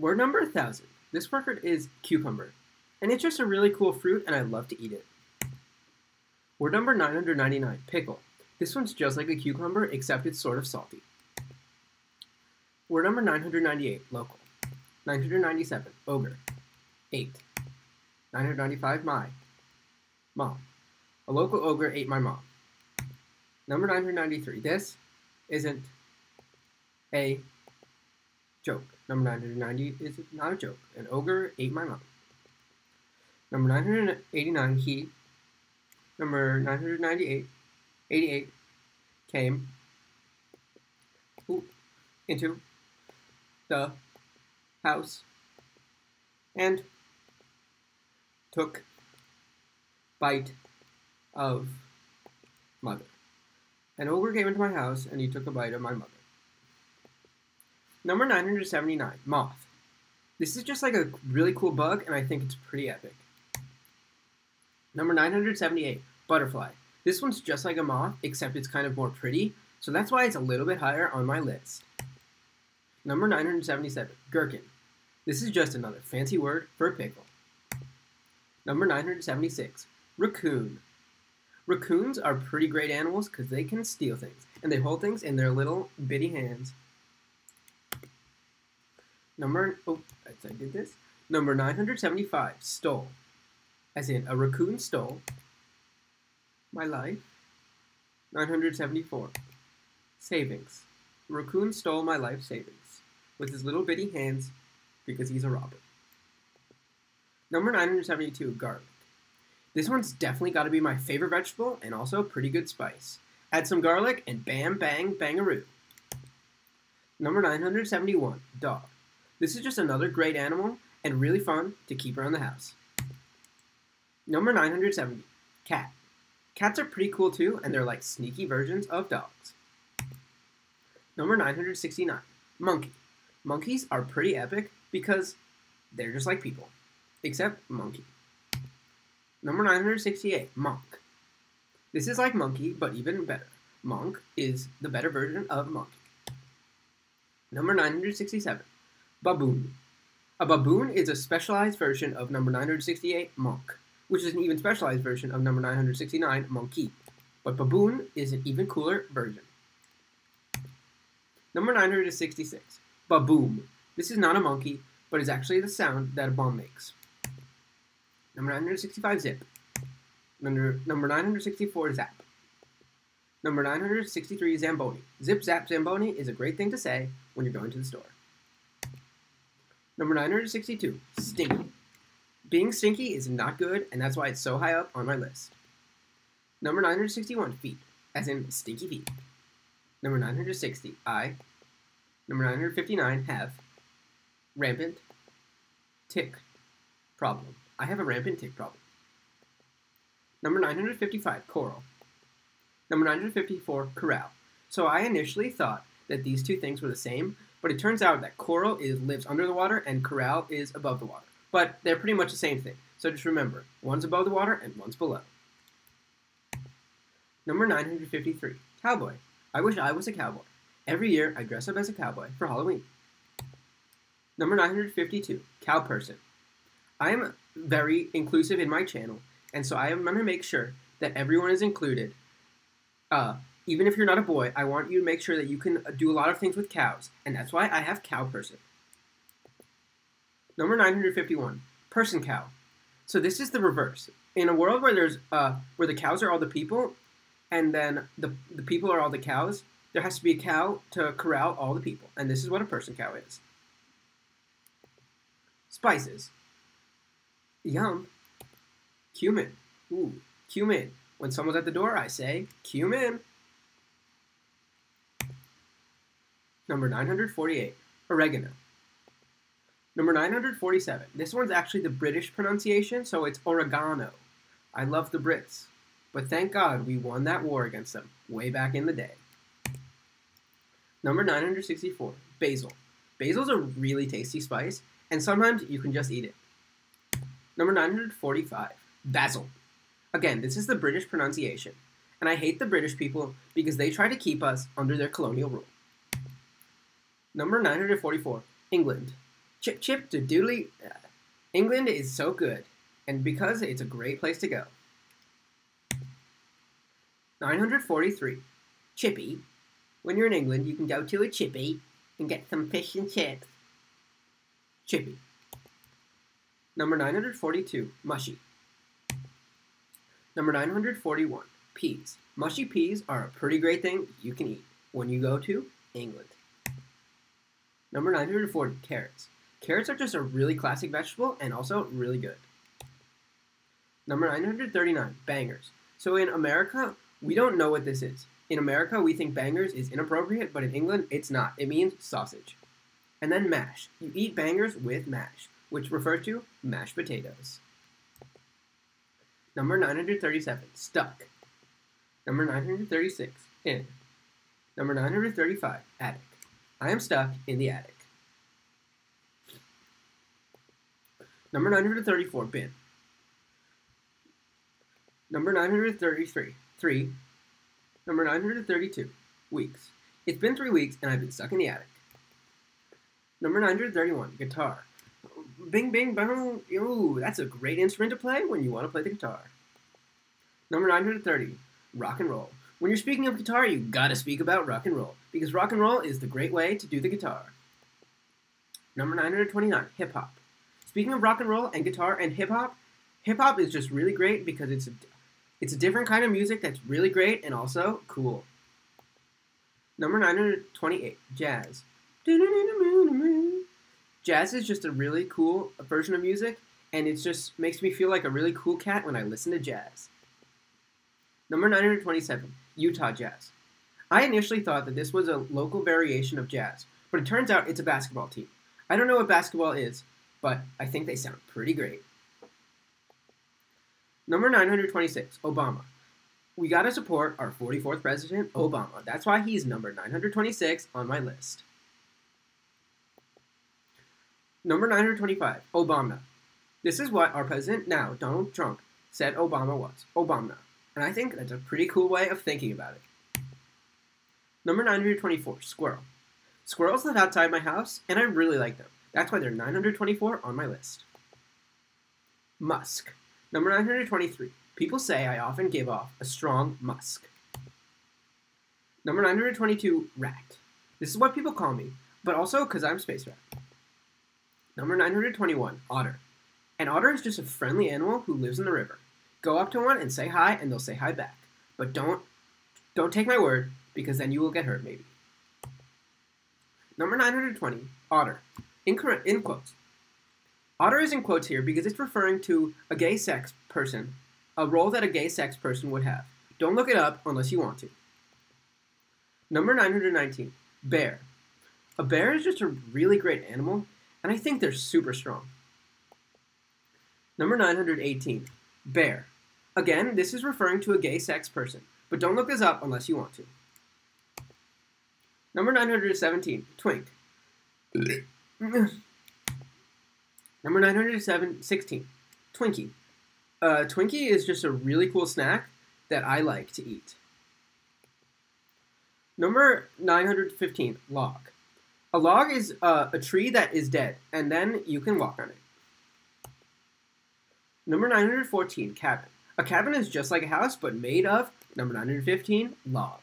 Word number 1000. This word is cucumber. And it's just a really cool fruit, and I love to eat it. Word number 999. Pickle. This one's just like a cucumber, except it's sort of salty. Word number 998. Local. 997. Ogre. 8. 995. My. Mom. A local ogre ate my mom. Number 993. This isn't a joke. Number 990 is not a joke. An ogre ate my mom. Number 989, he. Number 998, 88, came into the house and took bite of mother. An ogre came into my house and he took a bite of my mother. Number 979, Moth. This is just like a really cool bug, and I think it's pretty epic. Number 978, Butterfly. This one's just like a moth, except it's kind of more pretty, so that's why it's a little bit higher on my list. Number 977, Gherkin. This is just another fancy word for pickle. Number 976, Raccoon. Raccoons are pretty great animals because they can steal things, and they hold things in their little bitty hands. Number, oh, I did this. Number 975, stole. As in, a raccoon stole my life. 974, savings. A raccoon stole my life savings with his little bitty hands because he's a robber. Number 972, garlic. This one's definitely got to be my favorite vegetable and also a pretty good spice. Add some garlic and bam, bang, bangaroo. Number 971, dog. This is just another great animal and really fun to keep around the house. Number 970, cat. Cats are pretty cool too, and they're like sneaky versions of dogs. Number 969, monkey. Monkeys are pretty epic because they're just like people, except monkey. Number 968, monk. This is like monkey, but even better. Monk is the better version of monkey. Number 967, Baboon. A baboon is a specialized version of number 968, monk, which is an even specialized version of number 969, monkey. But baboon is an even cooler version. Number 966, baboom. This is not a monkey, but is actually the sound that a bomb makes. Number 965, zip. Number, number 964, zap. Number 963, Zamboni. Zip, zap, Zamboni is a great thing to say when you're going to the store. Number 962, stinky. Being stinky is not good, and that's why it's so high up on my list. Number 961, feet, as in stinky feet. Number 960, I. Number 959, have. Rampant. Tick. Problem. I have a rampant tick problem. Number 955, coral. Number 954, corral. So I initially thought that these two things were the same, but it turns out that coral is lives under the water and corral is above the water. But they're pretty much the same thing. So just remember, one's above the water and one's below. Number 953, cowboy. I wish I was a cowboy. Every year I dress up as a cowboy for Halloween. Number 952, cow person. I am very inclusive in my channel, and so I am going to make sure that everyone is included uh, even if you're not a boy, I want you to make sure that you can do a lot of things with cows, and that's why I have cow person. Number 951, person cow. So this is the reverse. In a world where there's uh, where the cows are all the people, and then the the people are all the cows, there has to be a cow to corral all the people, and this is what a person cow is. Spices. Yum. Cumin. Ooh, cumin. When someone's at the door, I say, cumin. Number 948, oregano. Number 947, this one's actually the British pronunciation, so it's oregano. I love the Brits, but thank God we won that war against them way back in the day. Number 964, basil. Basil's a really tasty spice, and sometimes you can just eat it. Number 945, basil. Again, this is the British pronunciation, and I hate the British people because they try to keep us under their colonial rule. Number 944, England. Chip chip to doodly. Uh, England is so good, and because it's a great place to go. 943. Chippy. When you're in England, you can go to a chippy and get some fish and chips. Chippy. Number 942. Mushy. Number 941. Peas. Mushy peas are a pretty great thing you can eat when you go to England. Number 940. Carrots. Carrots are just a really classic vegetable and also really good. Number 939. Bangers. So in America, we don't know what this is. In America, we think bangers is inappropriate, but in England, it's not. It means sausage. And then mash. You eat bangers with mash, which refers to mashed potatoes. Number 937, stuck. Number 936, in. Number 935, attic. I am stuck in the attic. Number 934, bin. Number 933, three. Number 932, weeks. It's been three weeks and I've been stuck in the attic. Number 931, guitar. Bing, bing, bong. Ooh, that's a great instrument to play when you want to play the guitar. Number 930, rock and roll. When you're speaking of guitar, you gotta speak about rock and roll, because rock and roll is the great way to do the guitar. Number 929, hip hop. Speaking of rock and roll and guitar and hip hop, hip hop is just really great because it's a it's a different kind of music that's really great and also cool. Number 928, jazz. Jazz is just a really cool version of music, and it just makes me feel like a really cool cat when I listen to jazz. Number 927, Utah Jazz. I initially thought that this was a local variation of jazz, but it turns out it's a basketball team. I don't know what basketball is, but I think they sound pretty great. Number 926, Obama. We gotta support our 44th president, Obama. That's why he's number 926 on my list. Number 925, Obama. This is what our president now, Donald Trump, said Obama was. Obama. And I think that's a pretty cool way of thinking about it. Number 924, Squirrel. Squirrels live outside my house, and I really like them. That's why they're 924 on my list. Musk. Number 923. People say I often give off a strong musk. Number 922. Rat. This is what people call me, but also because I'm Space Rat. Number 921. Otter. An otter is just a friendly animal who lives in the river. Go up to one and say hi, and they'll say hi back. But don't don't take my word, because then you will get hurt, maybe. Number 920. Otter. Incorrect, in quotes. Otter is in quotes here because it's referring to a gay sex person, a role that a gay sex person would have. Don't look it up unless you want to. Number 919, bear. A bear is just a really great animal, and I think they're super strong. Number 918, bear. Again, this is referring to a gay sex person, but don't look this up unless you want to. Number 917, twink. Number 916, Twinkie. Uh, Twinkie is just a really cool snack that I like to eat. Number 915, log. A log is uh, a tree that is dead, and then you can walk on it. Number 914, cabin. A cabin is just like a house, but made of, number 915, log.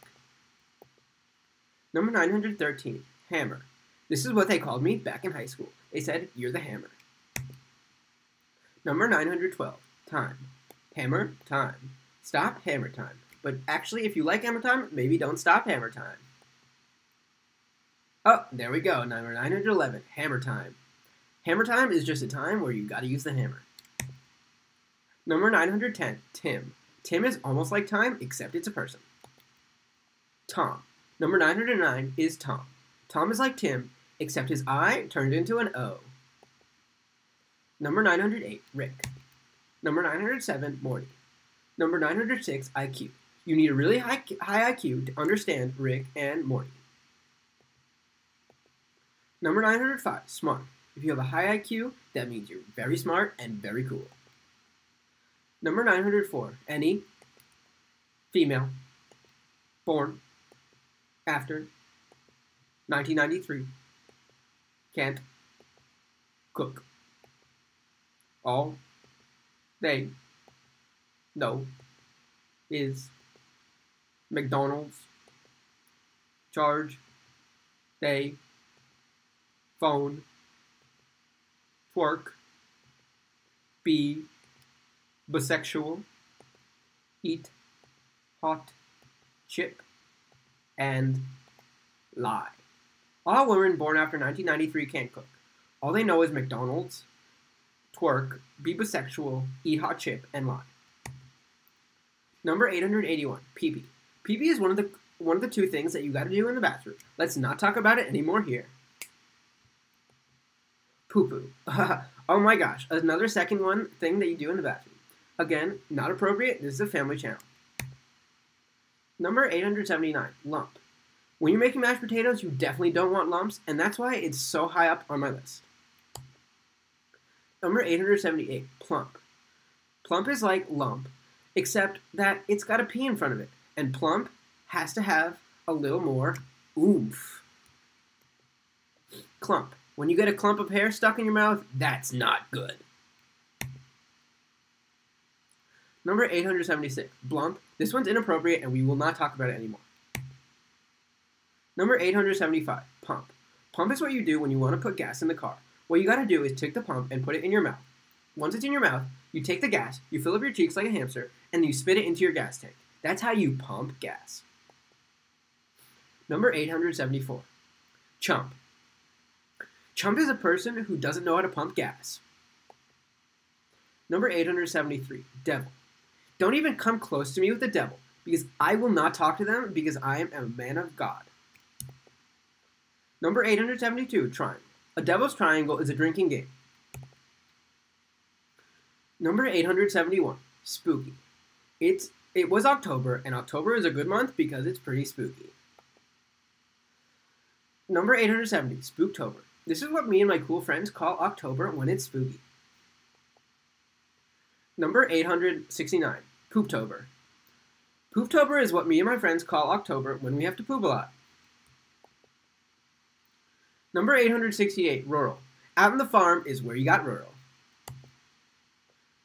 Number 913, hammer. This is what they called me back in high school. They said, You're the hammer. Number 912, time. Hammer time. Stop hammer time. But actually, if you like hammer time, maybe don't stop hammer time. Oh, there we go. Number 911, hammer time. Hammer time is just a time where you gotta use the hammer. Number 910, Tim. Tim is almost like time, except it's a person. Tom. Number 909 is Tom. Tom is like Tim, except his I turned into an O. Number 908, Rick. Number 907, Morty. Number 906, IQ. You need a really high, high IQ to understand Rick and Morty. Number 905, smart. If you have a high IQ, that means you're very smart and very cool. Number 904, any, female, born, after, 1993, can't, cook. All they know is McDonald's charge. They phone twerk be bisexual eat hot chip and lie all women born after 1993 can't cook all they know is mcdonald's twerk be bisexual eat hot chip and lie number 881 pee pee is one of the one of the two things that you got to do in the bathroom. Let's not talk about it anymore here. Poo poo. oh my gosh, another second one thing that you do in the bathroom. Again, not appropriate. This is a family channel. Number 879, lump. When you're making mashed potatoes, you definitely don't want lumps, and that's why it's so high up on my list. Number 878, plump. Plump is like lump, except that it's got a P in front of it, and plump has to have a little more oomph. Clump. When you get a clump of hair stuck in your mouth, that's not good. Number 876, Blump. This one's inappropriate and we will not talk about it anymore. Number 875, Pump. Pump is what you do when you want to put gas in the car. What you gotta do is take the pump and put it in your mouth. Once it's in your mouth, you take the gas, you fill up your cheeks like a hamster, and you spit it into your gas tank. That's how you pump gas. Number 874. Chump. Chump is a person who doesn't know how to pump gas. Number 873. Devil. Don't even come close to me with the devil, because I will not talk to them because I am a man of God. Number 872. Triangle. A devil's triangle is a drinking game. Number 871. Spooky. It's it was October, and October is a good month because it's pretty spooky. Number 870, Spooktober. This is what me and my cool friends call October when it's spooky. Number 869, Pooptober. Pooptober is what me and my friends call October when we have to poop a lot. Number 868, Rural. Out in the farm is where you got rural.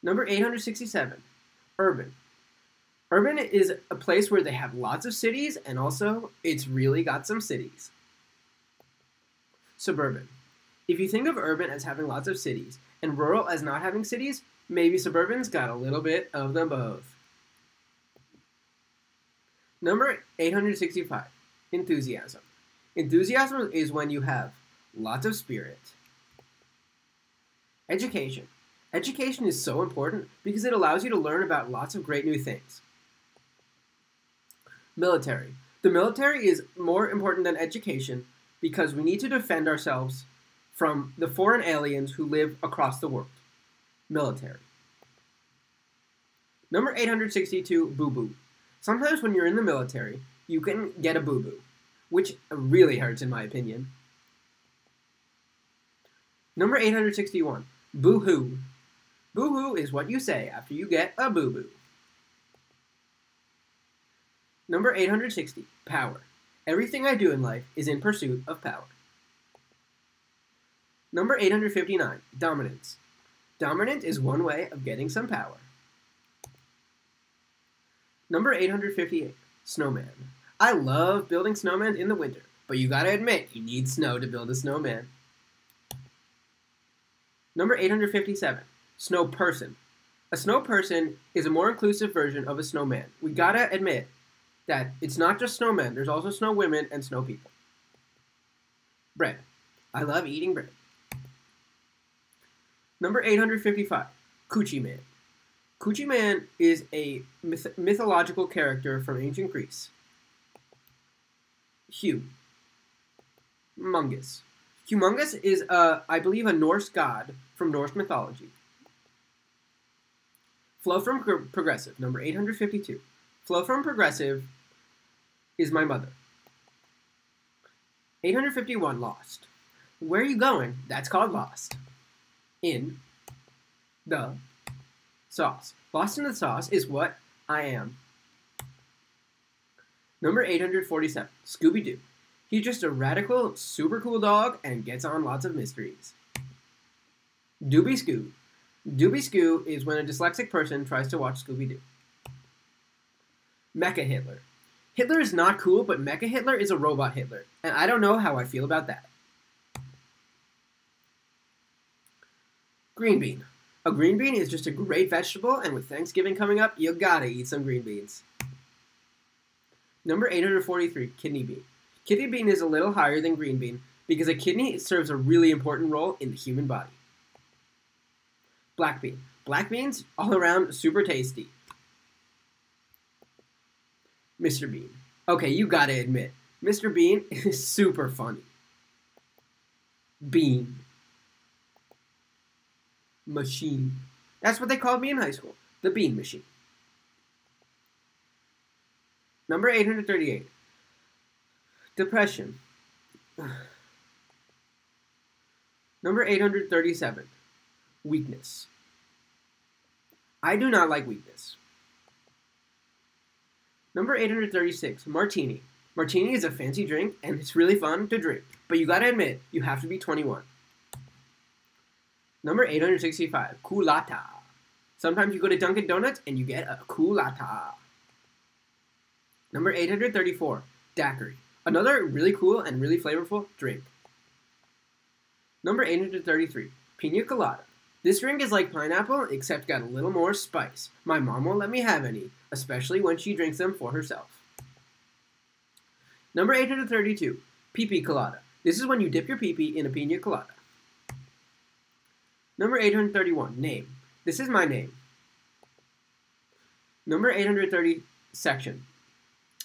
Number 867, Urban. Urban is a place where they have lots of cities and also it's really got some cities. Suburban. If you think of urban as having lots of cities and rural as not having cities, maybe suburban's got a little bit of them both. Number 865 Enthusiasm. Enthusiasm is when you have lots of spirit. Education. Education is so important because it allows you to learn about lots of great new things. Military. The military is more important than education because we need to defend ourselves from the foreign aliens who live across the world. Military. Number 862, boo boo. Sometimes when you're in the military, you can get a boo boo, which really hurts in my opinion. Number 861, boo hoo. Boo hoo is what you say after you get a boo boo. Number 860, power. Everything I do in life is in pursuit of power. Number 859, dominance. Dominant is one way of getting some power. Number 858, snowman. I love building snowmen in the winter, but you gotta admit, you need snow to build a snowman. Number 857, snow person. A snow person is a more inclusive version of a snowman. We gotta admit, that it's not just snowmen, there's also snow women and snow people. Bread. I love eating bread. Number 855, Coochie Man. Coochie Man is a myth- mythological character from ancient Greece. Hugh. Mungus. Humongous is, a, I believe, a Norse god from Norse mythology. Flow from Progressive, number 852. Flow from Progressive is my mother. 851 Lost. Where are you going? That's called Lost. In the sauce. Lost in the sauce is what I am. Number 847, Scooby Doo. He's just a radical, super cool dog and gets on lots of mysteries. Dooby Scoo. Dooby Scoo is when a dyslexic person tries to watch Scooby Doo. Mecha Hitler. Hitler is not cool, but Mecha Hitler is a robot Hitler, and I don't know how I feel about that. Green bean. A green bean is just a great vegetable, and with Thanksgiving coming up, you gotta eat some green beans. Number 843, kidney bean. Kidney bean is a little higher than green bean because a kidney serves a really important role in the human body. Black bean. Black beans, all around super tasty. Mr. Bean. Okay, you gotta admit, Mr. Bean is super funny. Bean. Machine. That's what they called me in high school. The Bean Machine. Number 838. Depression. Number 837. Weakness. I do not like weakness. Number 836, Martini. Martini is a fancy drink and it's really fun to drink, but you gotta admit, you have to be 21. Number 865, Coolatta. Sometimes you go to Dunkin' Donuts and you get a Coolatta. Number 834, Daiquiri. Another really cool and really flavorful drink. Number 833, Pina Colada. This drink is like pineapple, except got a little more spice. My mom won't let me have any, especially when she drinks them for herself. Number 832, Pee Colada. This is when you dip your pee in a pina colada. Number 831, name. This is my name. Number 830, section.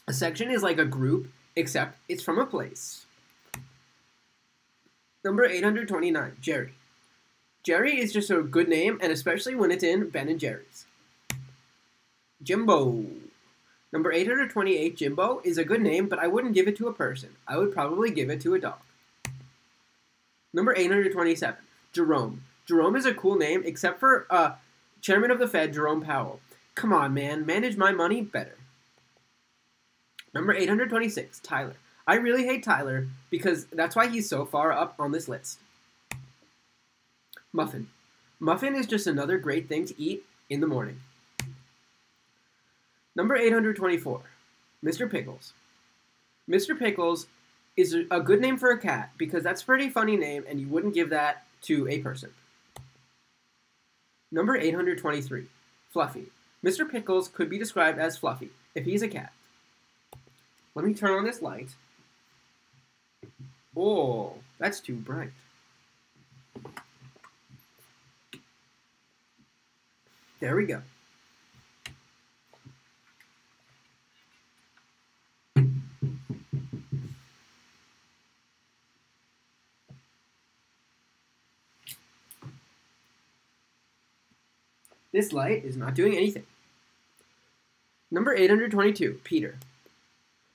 A section is like a group, except it's from a place. Number 829, Jerry. Jerry is just a good name, and especially when it's in Ben and Jerry's. Jimbo. Number 828, Jimbo, is a good name, but I wouldn't give it to a person. I would probably give it to a dog. Number 827, Jerome. Jerome is a cool name, except for uh, Chairman of the Fed, Jerome Powell. Come on, man, manage my money better. Number 826, Tyler. I really hate Tyler because that's why he's so far up on this list. Muffin. Muffin is just another great thing to eat in the morning. Number 824, Mr. Pickles. Mr. Pickles is a good name for a cat because that's a pretty funny name and you wouldn't give that to a person. Number 823, Fluffy. Mr. Pickles could be described as fluffy if he's a cat. Let me turn on this light. Oh, that's too bright. There we go. This light is not doing anything. Number 822, Peter.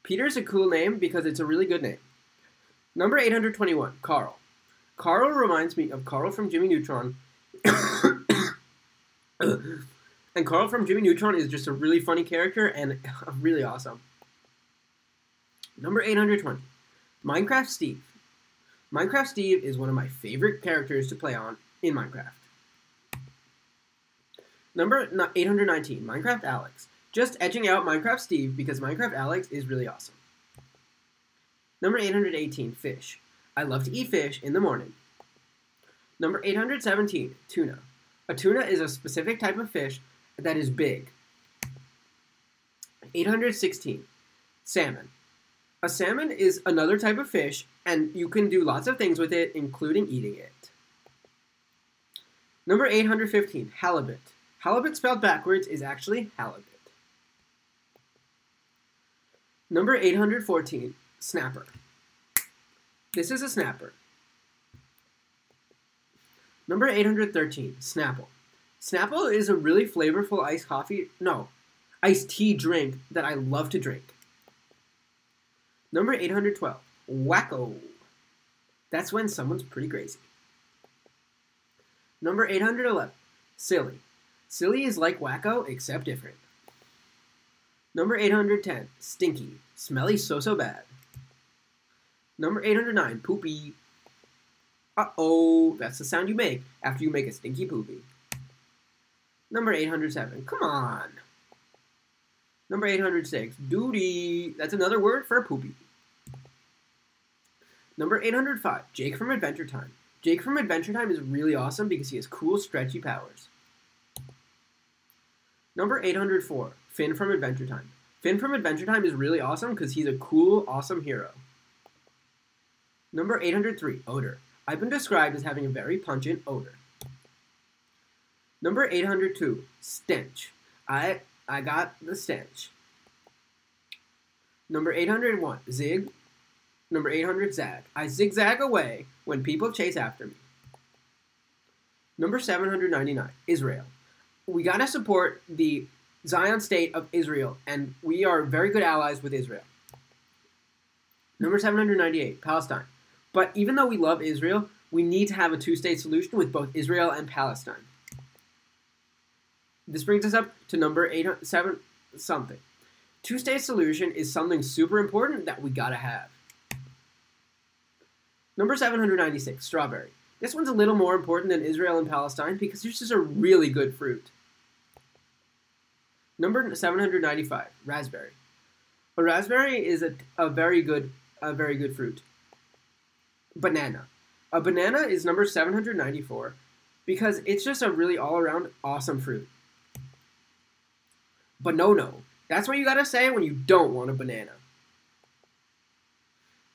Peter is a cool name because it's a really good name. Number 821, Carl. Carl reminds me of Carl from Jimmy Neutron. and Carl from Jimmy Neutron is just a really funny character and really awesome. Number 820, Minecraft Steve. Minecraft Steve is one of my favorite characters to play on in Minecraft. Number 819, Minecraft Alex. Just edging out Minecraft Steve because Minecraft Alex is really awesome. Number 818, Fish. I love to eat fish in the morning. Number 817, Tuna. A tuna is a specific type of fish that is big. 816, Salmon. A salmon is another type of fish, and you can do lots of things with it, including eating it. Number 815, Halibut. Halibut spelled backwards is actually halibut. Number 814, snapper. This is a snapper. Number 813, Snapple. Snapple is a really flavorful iced coffee, no, iced tea drink that I love to drink. Number 812, Wacko. That's when someone's pretty crazy. Number 811, Silly. Silly is like Wacko, except different. Number 810, Stinky. Smelly so so bad. Number 809, Poopy. Uh-oh, that's the sound you make after you make a stinky poopy. Number 807, come on. Number 806, duty. That's another word for a poopy. Number 805, Jake from Adventure Time. Jake from Adventure Time is really awesome because he has cool, stretchy powers. Number 804, Finn from Adventure Time. Finn from Adventure Time is really awesome because he's a cool, awesome hero. Number 803, Odor. I've been described as having a very pungent odor. Number 802, Stench. I I got the stench. Number 801, Zig. Number 800, Zag. I zigzag away when people chase after me. Number 799, Israel. We gotta support the Zion state of Israel, and we are very good allies with Israel. Number 798, Palestine. But even though we love Israel, we need to have a two state solution with both Israel and Palestine. This brings us up to number eight, seven something. Two state solution is something super important that we gotta have. Number 796, strawberry. This one's a little more important than Israel and Palestine because this is a really good fruit. Number 795, raspberry. A raspberry is a, a very good a very good fruit. Banana. A banana is number 794 because it's just a really all-around awesome fruit. But no, no. That's what you gotta say when you don't want a banana.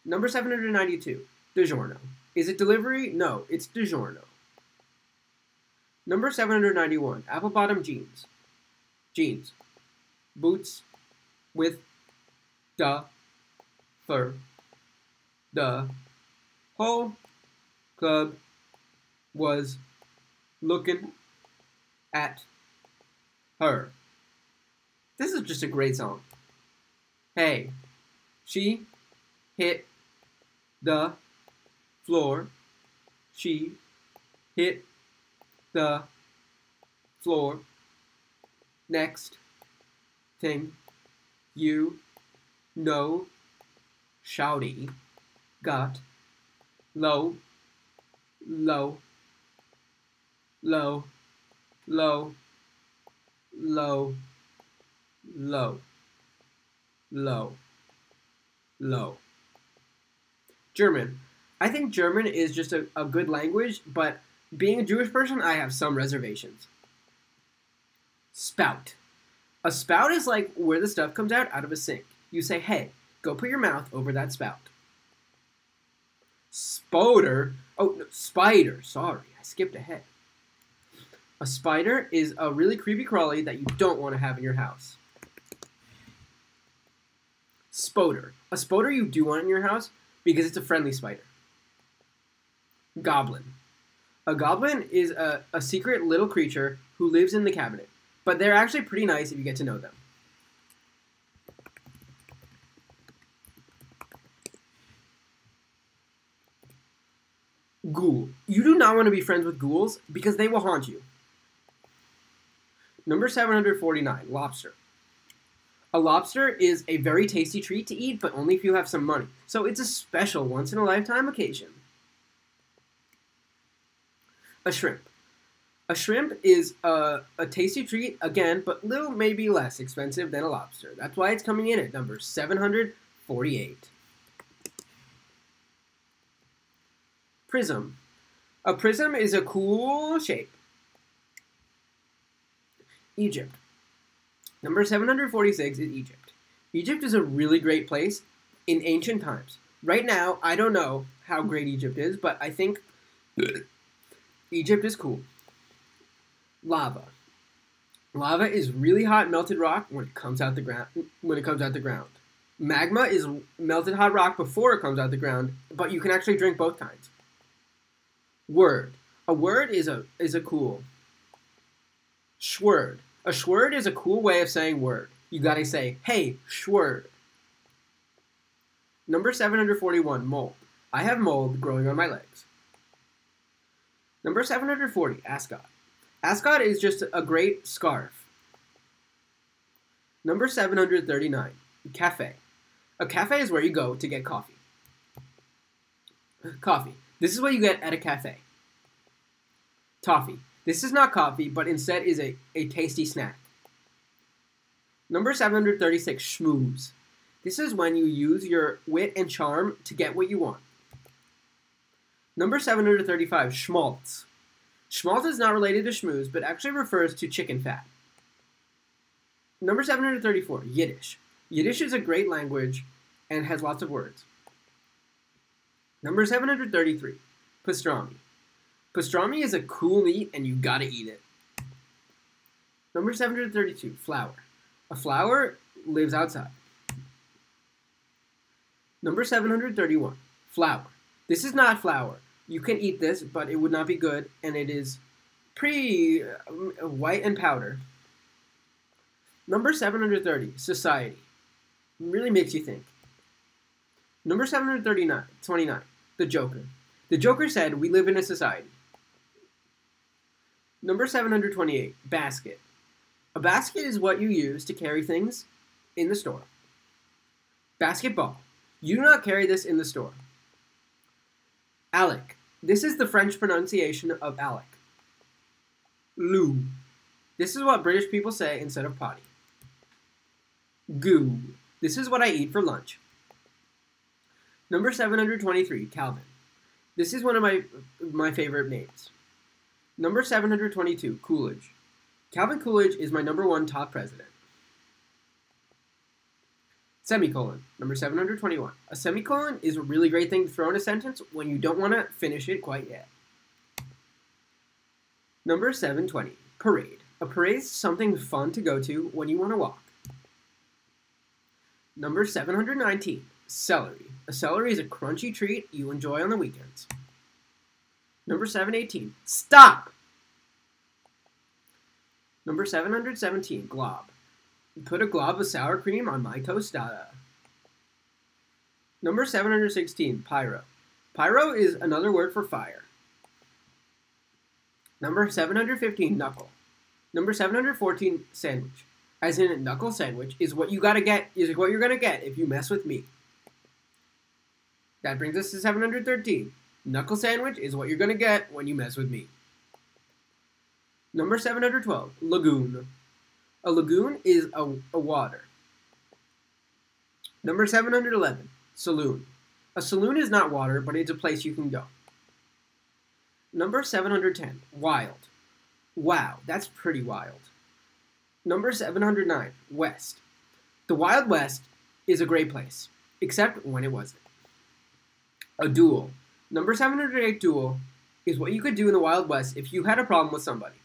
Number 792, DiGiorno. Is it delivery? No, it's DiGiorno. Number 791, apple bottom jeans. Jeans. Boots with the fur. The whole club was looking at her. This is just a great song. Hey, she hit the floor. She hit the floor. Next thing you know, Shouty got low, low, low, low, low low, low, low. German. I think German is just a, a good language, but being a Jewish person, I have some reservations. Spout. A spout is like where the stuff comes out out of a sink. You say, hey, go put your mouth over that spout. Spoder. Oh, no, spider. Sorry, I skipped ahead. A spider is a really creepy crawly that you don't want to have in your house. Spoder. A spoder you do want in your house because it's a friendly spider. Goblin. A goblin is a, a secret little creature who lives in the cabinet, but they're actually pretty nice if you get to know them. Ghoul. You do not want to be friends with ghouls because they will haunt you. Number 749, lobster. A lobster is a very tasty treat to eat, but only if you have some money. So it's a special once in a lifetime occasion. A shrimp. A shrimp is a, a tasty treat, again, but little maybe less expensive than a lobster. That's why it's coming in at number 748. Prism. A prism is a cool shape. Egypt. Number 746 is Egypt. Egypt is a really great place in ancient times. Right now, I don't know how great Egypt is, but I think Egypt is cool. Lava. Lava is really hot melted rock when it comes out the ground when it comes out the ground. Magma is melted hot rock before it comes out the ground, but you can actually drink both kinds. Word. A word is a is a cool. Schword. A schword is a cool way of saying word. You gotta say, hey, schword. Number 741, mold. I have mold growing on my legs. Number 740, ascot. Ascot is just a great scarf. Number 739, cafe. A cafe is where you go to get coffee. Coffee. This is what you get at a cafe. Toffee. This is not coffee, but instead is a, a tasty snack. Number 736, schmooze. This is when you use your wit and charm to get what you want. Number 735, schmaltz. Schmaltz is not related to schmooze, but actually refers to chicken fat. Number 734, Yiddish. Yiddish is a great language and has lots of words. Number 733, pastrami. Pastrami is a cool meat and you gotta eat it. Number 732, flower. A flower lives outside. Number 731, flour. This is not flour. You can eat this, but it would not be good, and it is pretty uh, white and powder. Number 730, society. Really makes you think. Number 739, 29, the Joker. The Joker said, We live in a society. Number 728, basket. A basket is what you use to carry things in the store. Basketball. You do not carry this in the store. Alec. This is the French pronunciation of Alec. Loo. This is what British people say instead of potty. Goo. This is what I eat for lunch. Number 723, Calvin. This is one of my my favorite names. Number 722, Coolidge. Calvin Coolidge is my number one top president. Semicolon, number 721. A semicolon is a really great thing to throw in a sentence when you don't want to finish it quite yet. Number 720. Parade. A parade is something fun to go to when you want to walk. Number 719. Celery. A celery is a crunchy treat you enjoy on the weekends. Number 718. Stop! Number 717. Glob. Put a glob of sour cream on my tostada. Number 716, pyro. Pyro is another word for fire. Number 715, knuckle. Number 714, sandwich. As in, a knuckle sandwich is what you gotta get, is what you're gonna get if you mess with me. That brings us to 713. Knuckle sandwich is what you're gonna get when you mess with me. Number 712, lagoon. A lagoon is a, a water. Number 711, saloon. A saloon is not water, but it's a place you can go. Number 710, wild. Wow, that's pretty wild. Number 709, west. The Wild West is a great place, except when it wasn't. A duel. Number 708 duel is what you could do in the Wild West if you had a problem with somebody.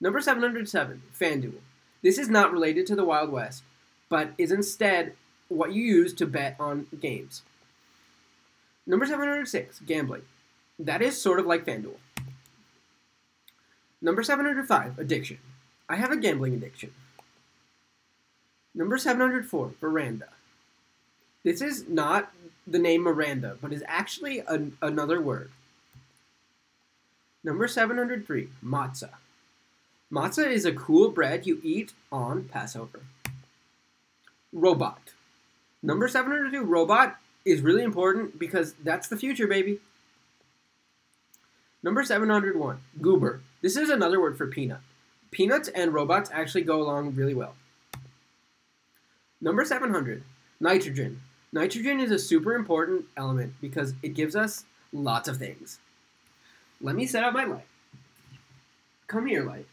Number 707, FanDuel. This is not related to the Wild West, but is instead what you use to bet on games. Number 706, gambling. That is sort of like FanDuel. Number 705, addiction. I have a gambling addiction. Number 704, veranda. This is not the name Miranda, but is actually a, another word. Number 703, matzah. Matzah is a cool bread you eat on Passover. Robot. Number 702, robot, is really important because that's the future, baby. Number 701, goober. This is another word for peanut. Peanuts and robots actually go along really well. Number 700, nitrogen. Nitrogen is a super important element because it gives us lots of things. Let me set up my light. Come here, light.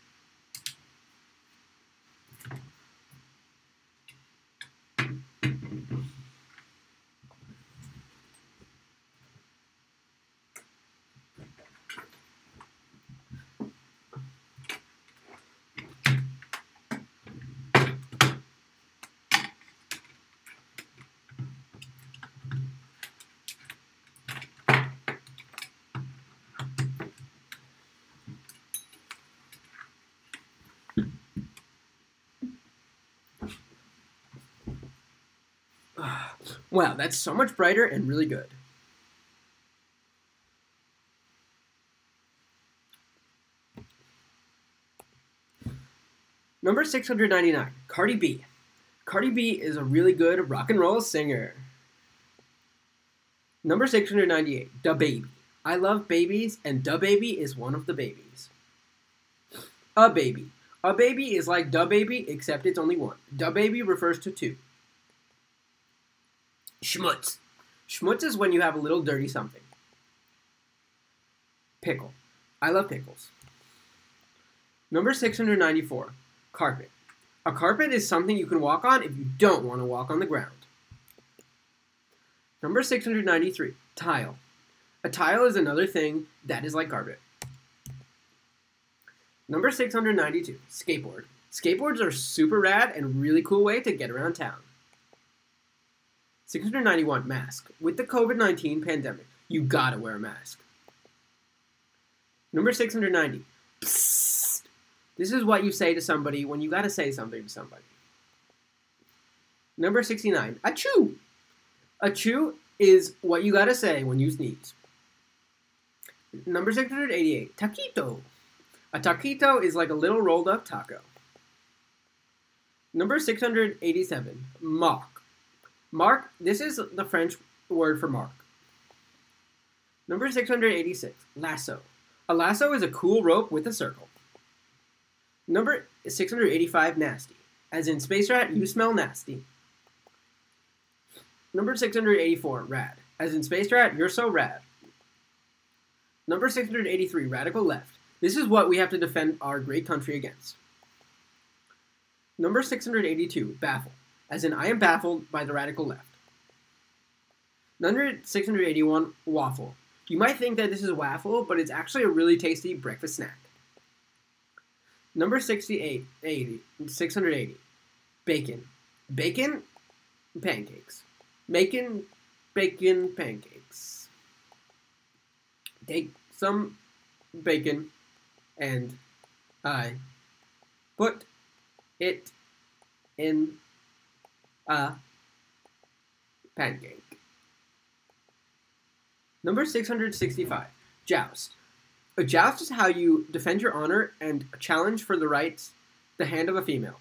Wow, that's so much brighter and really good. Number 699, Cardi B. Cardi B is a really good rock and roll singer. Number 698, Da Baby. I love babies, and Da Baby is one of the babies. A baby. A baby is like Da Baby, except it's only one. Da Baby refers to two. Schmutz. Schmutz is when you have a little dirty something. Pickle. I love pickles. Number 694, carpet. A carpet is something you can walk on if you don't want to walk on the ground. Number 693, tile. A tile is another thing that is like carpet. Number 692, skateboard. Skateboards are super rad and really cool way to get around town. 691, mask. With the COVID 19 pandemic, you gotta wear a mask. Number 690, Psst. This is what you say to somebody when you gotta say something to somebody. Number 69, achoo. Achoo is what you gotta say when you sneeze. Number 688, taquito. A taquito is like a little rolled up taco. Number 687, mark. Mark, this is the French word for mark. Number 686, lasso. A lasso is a cool rope with a circle. Number 685, nasty. As in Space Rat, you smell nasty. Number 684, rad. As in Space Rat, you're so rad. Number 683, radical left. This is what we have to defend our great country against. Number 682, baffle. As in, I am baffled by the radical left. Number 681, waffle. You might think that this is waffle, but it's actually a really tasty breakfast snack. Number 68, 80, 680, bacon. Bacon, pancakes. Bacon, bacon, pancakes. Take some bacon and I put it in a pancake. Number 665, joust. A joust is how you defend your honor and challenge for the rights, the hand of a female.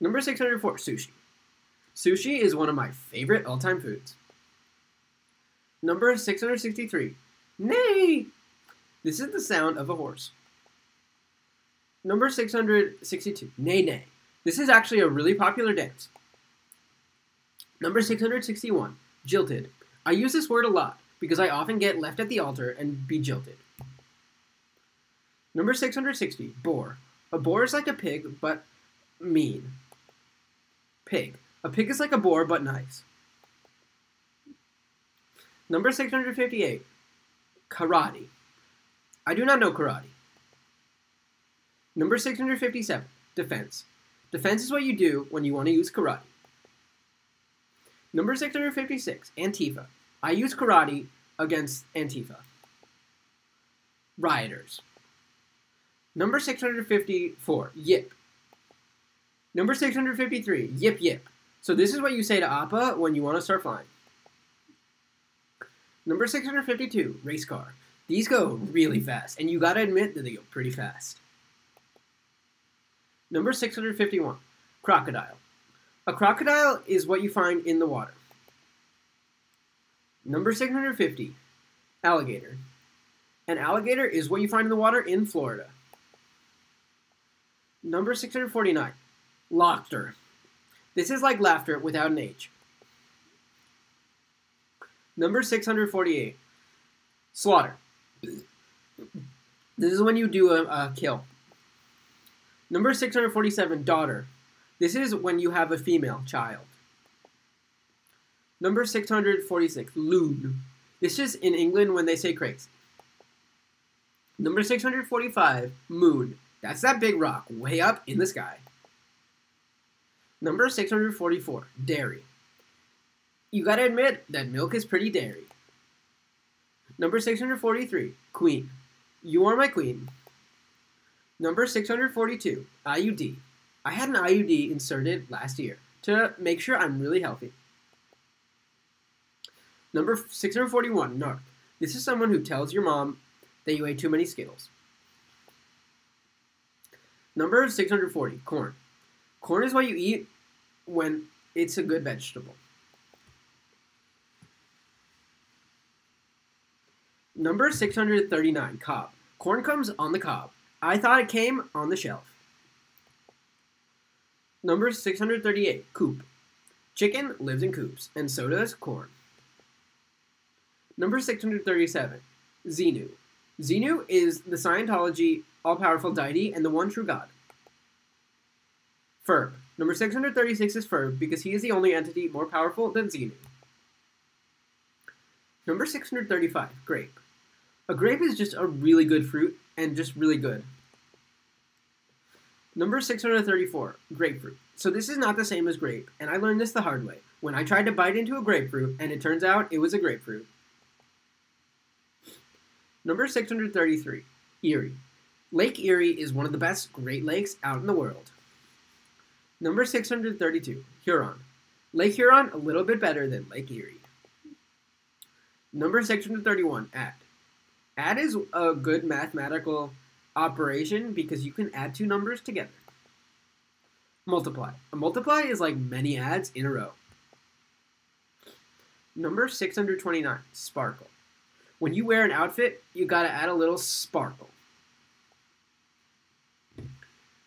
Number 604, sushi. Sushi is one of my favorite all time foods. Number 663, neigh. This is the sound of a horse. Number 662, neigh neigh. This is actually a really popular dance. Number 661, jilted. I use this word a lot because I often get left at the altar and be jilted. Number 660, boar. A boar is like a pig, but mean. Pig. A pig is like a boar, but nice. Number 658, karate. I do not know karate. Number 657, defense. Defense is what you do when you want to use karate. Number 656, Antifa. I use karate against Antifa. Rioters. Number 654, Yip. Number 653, Yip Yip. So this is what you say to Appa when you want to start flying. Number 652, Race Car. These go really fast, and you gotta admit that they go pretty fast. Number 651, Crocodile. A crocodile is what you find in the water. Number 650, alligator. An alligator is what you find in the water in Florida. Number 649, laughter. This is like laughter without an H. Number 648, slaughter. This is when you do a, a kill. Number 647, daughter. This is when you have a female child. Number 646, loon. This is in England when they say crazy. Number 645, moon. That's that big rock way up in the sky. Number 644, dairy. You gotta admit that milk is pretty dairy. Number 643, queen. You are my queen. Number 642, IUD. I had an IUD inserted last year to make sure I'm really healthy. Number 641, narc. This is someone who tells your mom that you ate too many Skittles. Number 640, corn. Corn is what you eat when it's a good vegetable. Number 639, cob. Corn comes on the cob. I thought it came on the shelf. Number 638, coop. Chicken lives in coops, and so does corn. Number 637, Xenu. Xenu is the Scientology all powerful deity and the one true God. Ferb. Number 636 is Ferb because he is the only entity more powerful than Xenu. Number 635, grape. A grape is just a really good fruit and just really good. Number 634, grapefruit. So this is not the same as grape, and I learned this the hard way when I tried to bite into a grapefruit and it turns out it was a grapefruit. Number 633, Erie. Lake Erie is one of the best Great Lakes out in the world. Number 632, Huron. Lake Huron, a little bit better than Lake Erie. Number 631, add. Add is a good mathematical operation because you can add two numbers together. Multiply. A multiply is like many adds in a row. Number 629, sparkle. When you wear an outfit, you gotta add a little sparkle.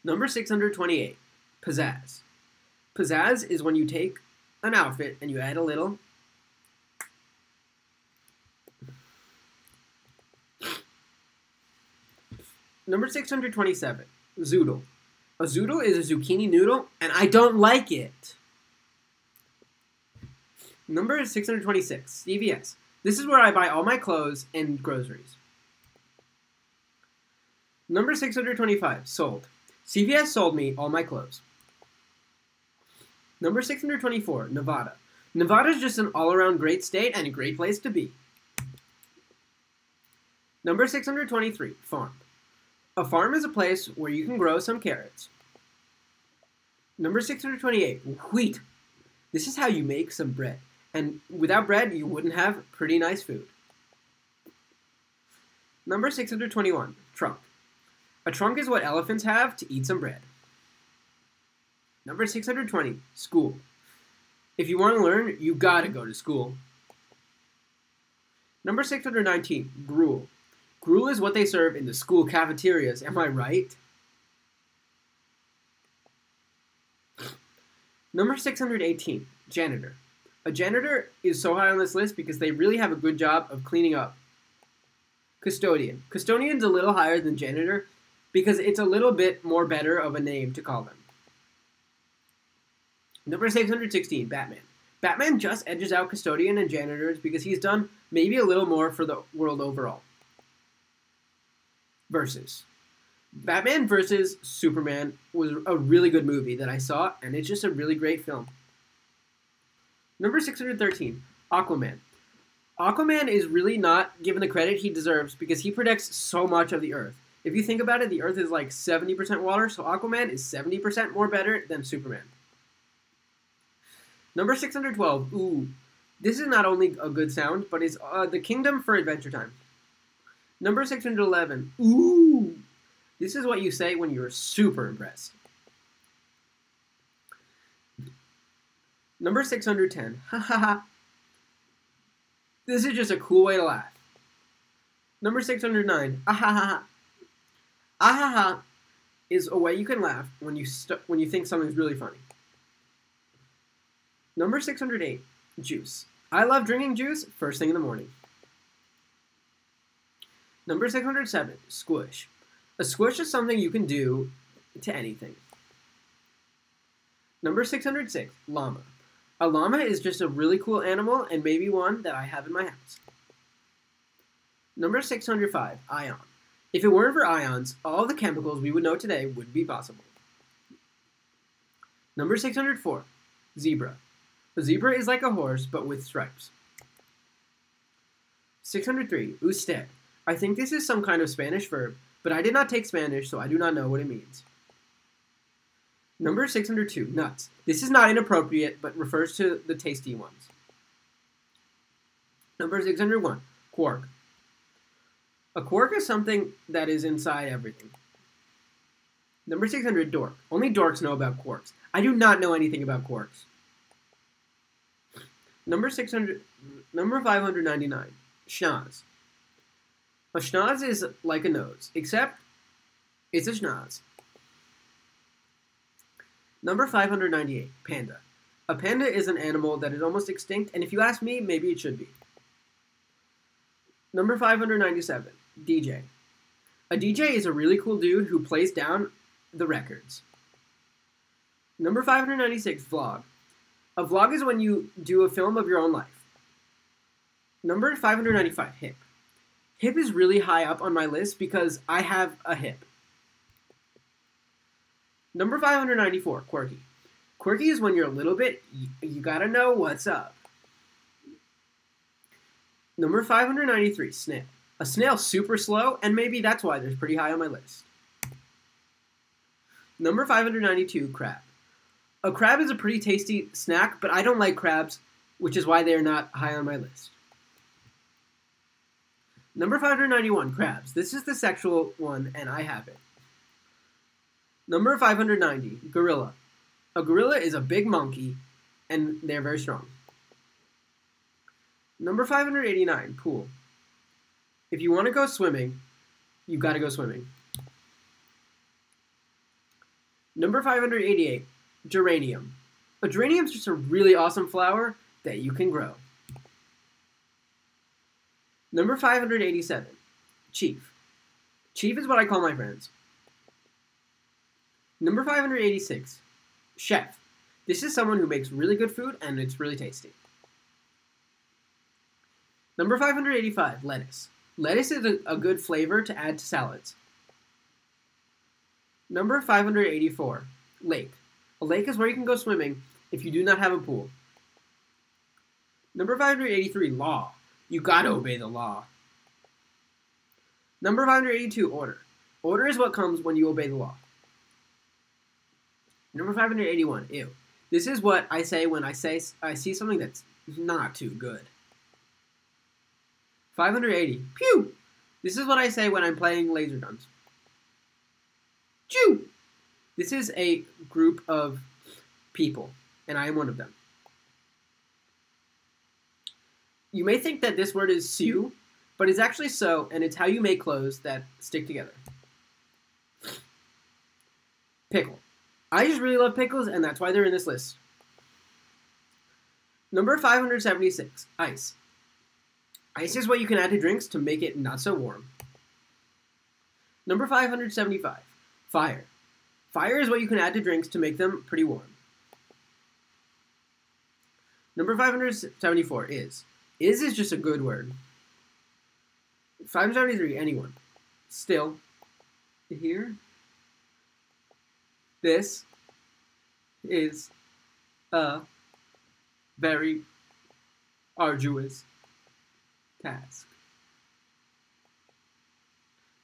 Number 628, pizzazz. Pizzazz is when you take an outfit and you add a little Number 627, zoodle. A zoodle is a zucchini noodle, and I don't like it. Number 626, CVS. This is where I buy all my clothes and groceries. Number 625, sold. CVS sold me all my clothes. Number 624, Nevada. Nevada is just an all around great state and a great place to be. Number 623, farm. A farm is a place where you can grow some carrots. Number 628, wheat. This is how you make some bread. And without bread, you wouldn't have pretty nice food. Number 621, trunk. A trunk is what elephants have to eat some bread. Number 620, school. If you want to learn, you gotta go to school. Number 619, gruel. Gruel is what they serve in the school cafeterias, am I right? Number 618, janitor. A janitor is so high on this list because they really have a good job of cleaning up. Custodian. Custodian's a little higher than janitor because it's a little bit more better of a name to call them. Number 616, Batman. Batman just edges out custodian and janitors because he's done maybe a little more for the world overall. Versus. Batman versus Superman was a really good movie that I saw, and it's just a really great film. Number 613, Aquaman. Aquaman is really not given the credit he deserves because he protects so much of the Earth. If you think about it, the Earth is like 70% water, so Aquaman is 70% more better than Superman. Number 612, ooh. This is not only a good sound, but it's uh, the kingdom for Adventure Time. Number 611. Ooh! This is what you say when you're super impressed. Number 610. Ha ha ha. This is just a cool way to laugh. Number 609. Ah ha ha ha. Ah ha ha is a way you can laugh when you when you think something's really funny. Number 608. Juice. I love drinking juice first thing in the morning. Number 607, squish. A squish is something you can do to anything. Number 606, llama. A llama is just a really cool animal and maybe one that I have in my house. Number 605, ion. If it weren't for ions, all the chemicals we would know today would be possible. Number 604, zebra. A zebra is like a horse, but with stripes. 603, usted. I think this is some kind of Spanish verb, but I did not take Spanish, so I do not know what it means. Number 602, nuts. This is not inappropriate, but refers to the tasty ones. Number 601, quark. A quark is something that is inside everything. Number 600, dork. Only dorks know about quarks. I do not know anything about quarks. Number 600, number 599, schnoz. A schnoz is like a nose, except it's a schnoz. Number 598, panda. A panda is an animal that is almost extinct, and if you ask me, maybe it should be. Number 597, DJ. A DJ is a really cool dude who plays down the records. Number 596, vlog. A vlog is when you do a film of your own life. Number 595, hip. Hip is really high up on my list because I have a hip. Number 594, quirky. Quirky is when you're a little bit, you, you gotta know what's up. Number 593, snail. A snail super slow, and maybe that's why they're pretty high on my list. Number 592, crab. A crab is a pretty tasty snack, but I don't like crabs, which is why they are not high on my list. Number 591, crabs. This is the sexual one, and I have it. Number 590, gorilla. A gorilla is a big monkey, and they're very strong. Number 589, pool. If you want to go swimming, you've got to go swimming. Number 588, geranium. A geranium is just a really awesome flower that you can grow. Number 587, chief. Chief is what I call my friends. Number 586, chef. This is someone who makes really good food and it's really tasty. Number 585, lettuce. Lettuce is a, a good flavor to add to salads. Number 584, lake. A lake is where you can go swimming if you do not have a pool. Number 583, law. You gotta obey the law. Number 582, order. Order is what comes when you obey the law. Number 581, ew. This is what I say when I say I see something that's not too good. 580, pew. This is what I say when I'm playing laser guns. Chew. This is a group of people, and I am one of them. You may think that this word is sew, but it's actually sew, and it's how you make clothes that stick together. Pickle. I just really love pickles, and that's why they're in this list. Number 576, ice. Ice is what you can add to drinks to make it not so warm. Number 575, fire. Fire is what you can add to drinks to make them pretty warm. Number 574 is. Is is just a good word. 573, anyone. Still. Here. This is a very arduous task.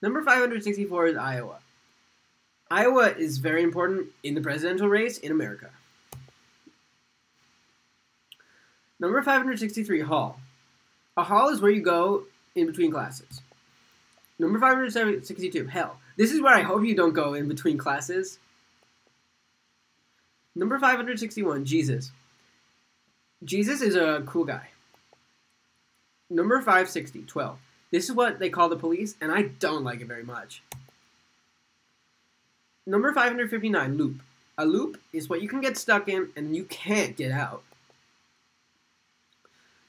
Number 564 is Iowa. Iowa is very important in the presidential race in America. Number 563, hall. A hall is where you go in between classes. Number 562, hell. This is where I hope you don't go in between classes. Number 561, Jesus. Jesus is a cool guy. Number 560, 12. This is what they call the police, and I don't like it very much. Number 559, loop. A loop is what you can get stuck in and you can't get out.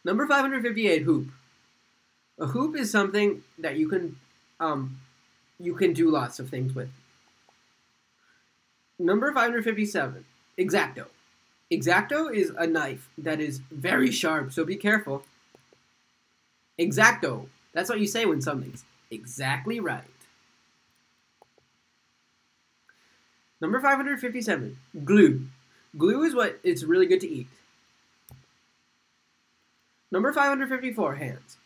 Number 558, hoop. A hoop is something that you can um, you can do lots of things with. Number 557, X-Acto. X-Acto is a knife that is very sharp, so be careful. X-Acto. That's what you say when something's exactly right. Number 557, glue. Glue is what it's really good to eat. Number 554, hands.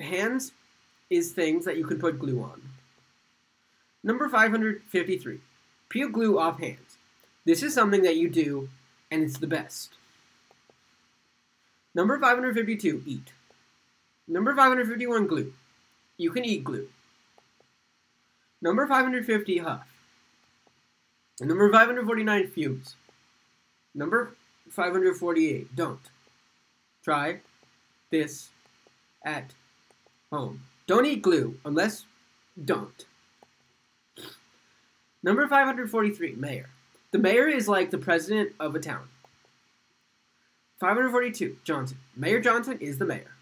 Hands is things that you can put glue on. Number 553, peel glue off hands. This is something that you do, and it's the best. Number 552, eat. Number 551, glue. You can eat glue. Number 550, huff. Number 549, fumes. Number 548, don't. Try this at home. Don't eat glue unless don't. Number 543, mayor. The mayor is like the president of a town. 542, Johnson. Mayor Johnson is the mayor.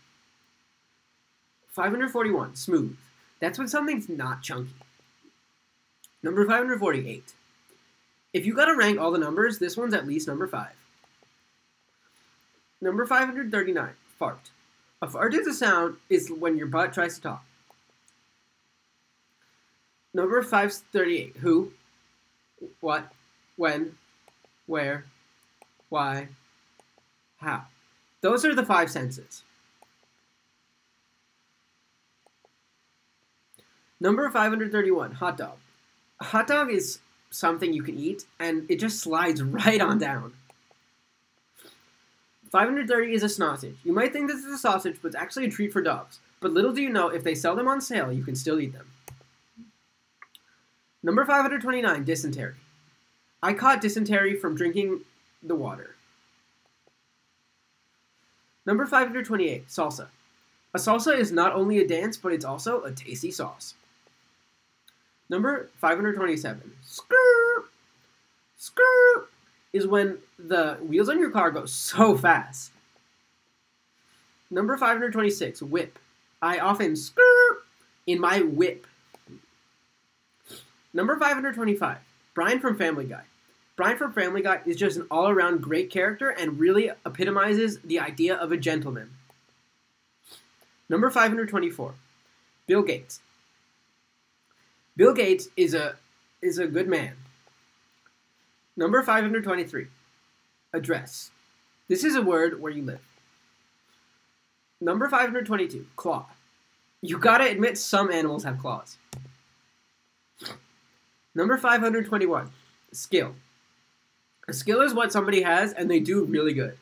541, smooth. That's when something's not chunky. Number 548. If you gotta rank all the numbers, this one's at least number 5. Number 539, fart. A fart is a sound is when your butt tries to talk. Number 538, who, what, when, where, why, how. Those are the five senses. Number 531, hot dog. A hot dog is something you can eat, and it just slides right on down. 530 is a sausage. You might think this is a sausage, but it's actually a treat for dogs. But little do you know, if they sell them on sale, you can still eat them. Number 529, dysentery. I caught dysentery from drinking the water. Number 528, salsa. A salsa is not only a dance, but it's also a tasty sauce. Number 527, skirt, skirt, is when the wheels on your car go so fast. Number 526, whip. I often skirt in my whip. Number 525, Brian from Family Guy. Brian from Family Guy is just an all around great character and really epitomizes the idea of a gentleman. Number 524, Bill Gates. Bill Gates is a is a good man. Number 523, address. This is a word where you live. Number 522, claw. You gotta admit some animals have claws. Number 521, skill. A skill is what somebody has and they do really good.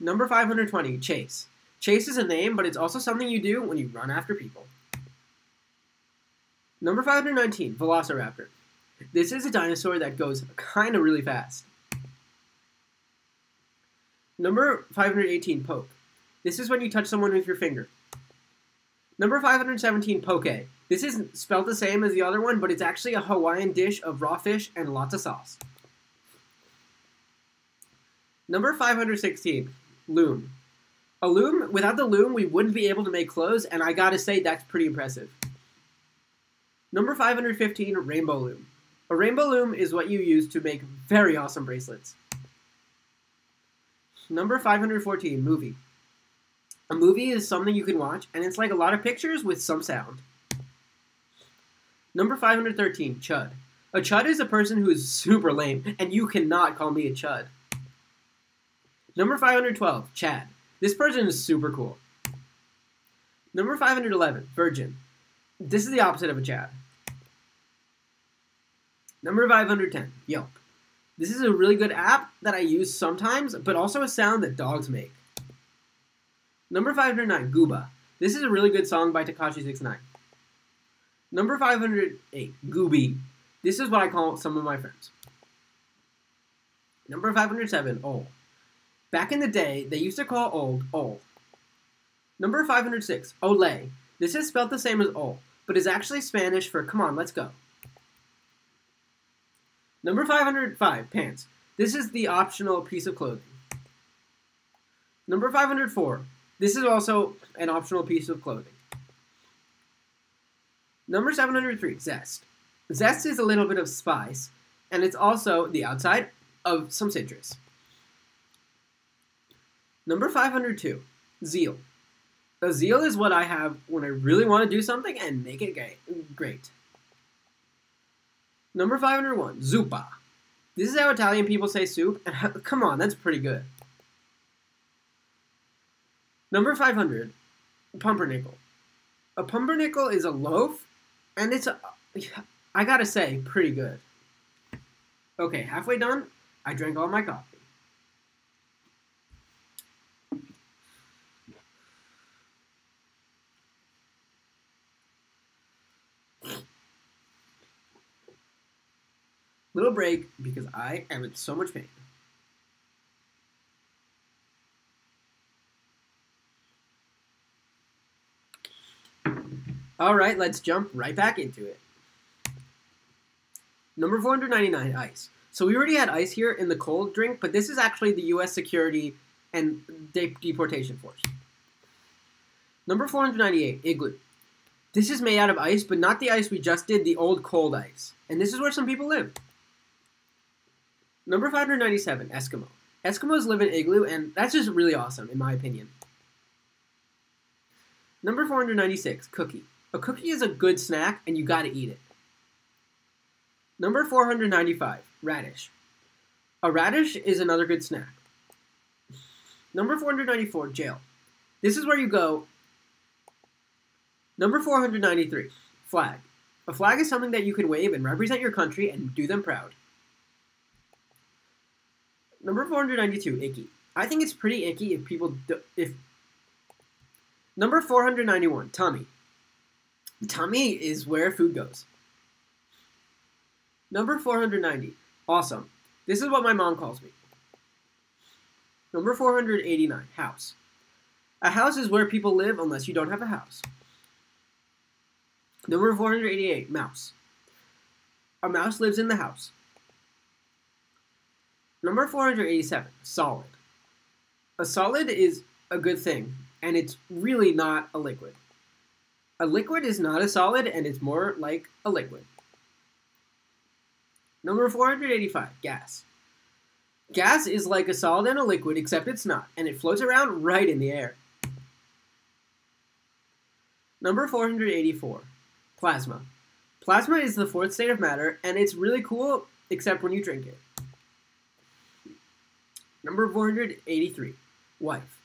Number 520, chase. Chase is a name, but it's also something you do when you run after people. Number 519, Velociraptor. This is a dinosaur that goes kind of really fast. Number 518, poke. This is when you touch someone with your finger. Number 517, poke. This isn't spelled the same as the other one, but it's actually a Hawaiian dish of raw fish and lots of sauce. Number 516, loom. A loom, without the loom, we wouldn't be able to make clothes, and I gotta say, that's pretty impressive. Number 515, rainbow loom. A rainbow loom is what you use to make very awesome bracelets. Number 514, movie. A movie is something you can watch, and it's like a lot of pictures with some sound. Number 513, Chud. A Chud is a person who is super lame, and you cannot call me a Chud. Number 512, Chad. This person is super cool. Number 511, Virgin. This is the opposite of a Chad. Number 510, Yelp. This is a really good app that I use sometimes, but also a sound that dogs make. Number 509, Gooba. This is a really good song by Tekashi69. Number 508, Gooby. This is what I call some of my friends. Number 507, Ol. Back in the day, they used to call old Ol. Number 506, Olay. This is spelled the same as Ol, but is actually Spanish for come on, let's go. Number 505, pants. This is the optional piece of clothing. Number 504, this is also an optional piece of clothing. Number 703, zest. Zest is a little bit of spice, and it's also the outside of some citrus. Number 502, zeal. A zeal is what I have when I really want to do something and make it great. Number 501, zuppa. This is how Italian people say soup, and come on, that's pretty good. Number 500, pumpernickel. A pumpernickel is a loaf, and it's, a, I gotta say, pretty good. Okay, halfway done, I drank all my coffee. Little break because I am in so much pain. All right, let's jump right back into it. Number 499, ice. So we already had ice here in the cold drink, but this is actually the U.S. Security and De- Deportation Force. Number 498, igloo. This is made out of ice, but not the ice we just did, the old cold ice. And this is where some people live. Number 597, Eskimo. Eskimos live in igloo, and that's just really awesome, in my opinion. Number 496, cookie. A cookie is a good snack, and you gotta eat it. Number 495, radish. A radish is another good snack. Number 494, jail. This is where you go. Number 493, flag. A flag is something that you can wave and represent your country and do them proud. Number 492, icky. I think it's pretty icky if people do, if Number 491, tummy. Tummy is where food goes. Number 490, awesome. This is what my mom calls me. Number 489, house. A house is where people live unless you don't have a house. Number 488, mouse. A mouse lives in the house. Number 487, solid. A solid is a good thing, and it's really not a liquid. A liquid is not a solid, and it's more like a liquid. Number 485, gas. Gas is like a solid and a liquid, except it's not, and it floats around right in the air. Number 484, plasma. Plasma is the fourth state of matter, and it's really cool, except when you drink it. Number 483, wife.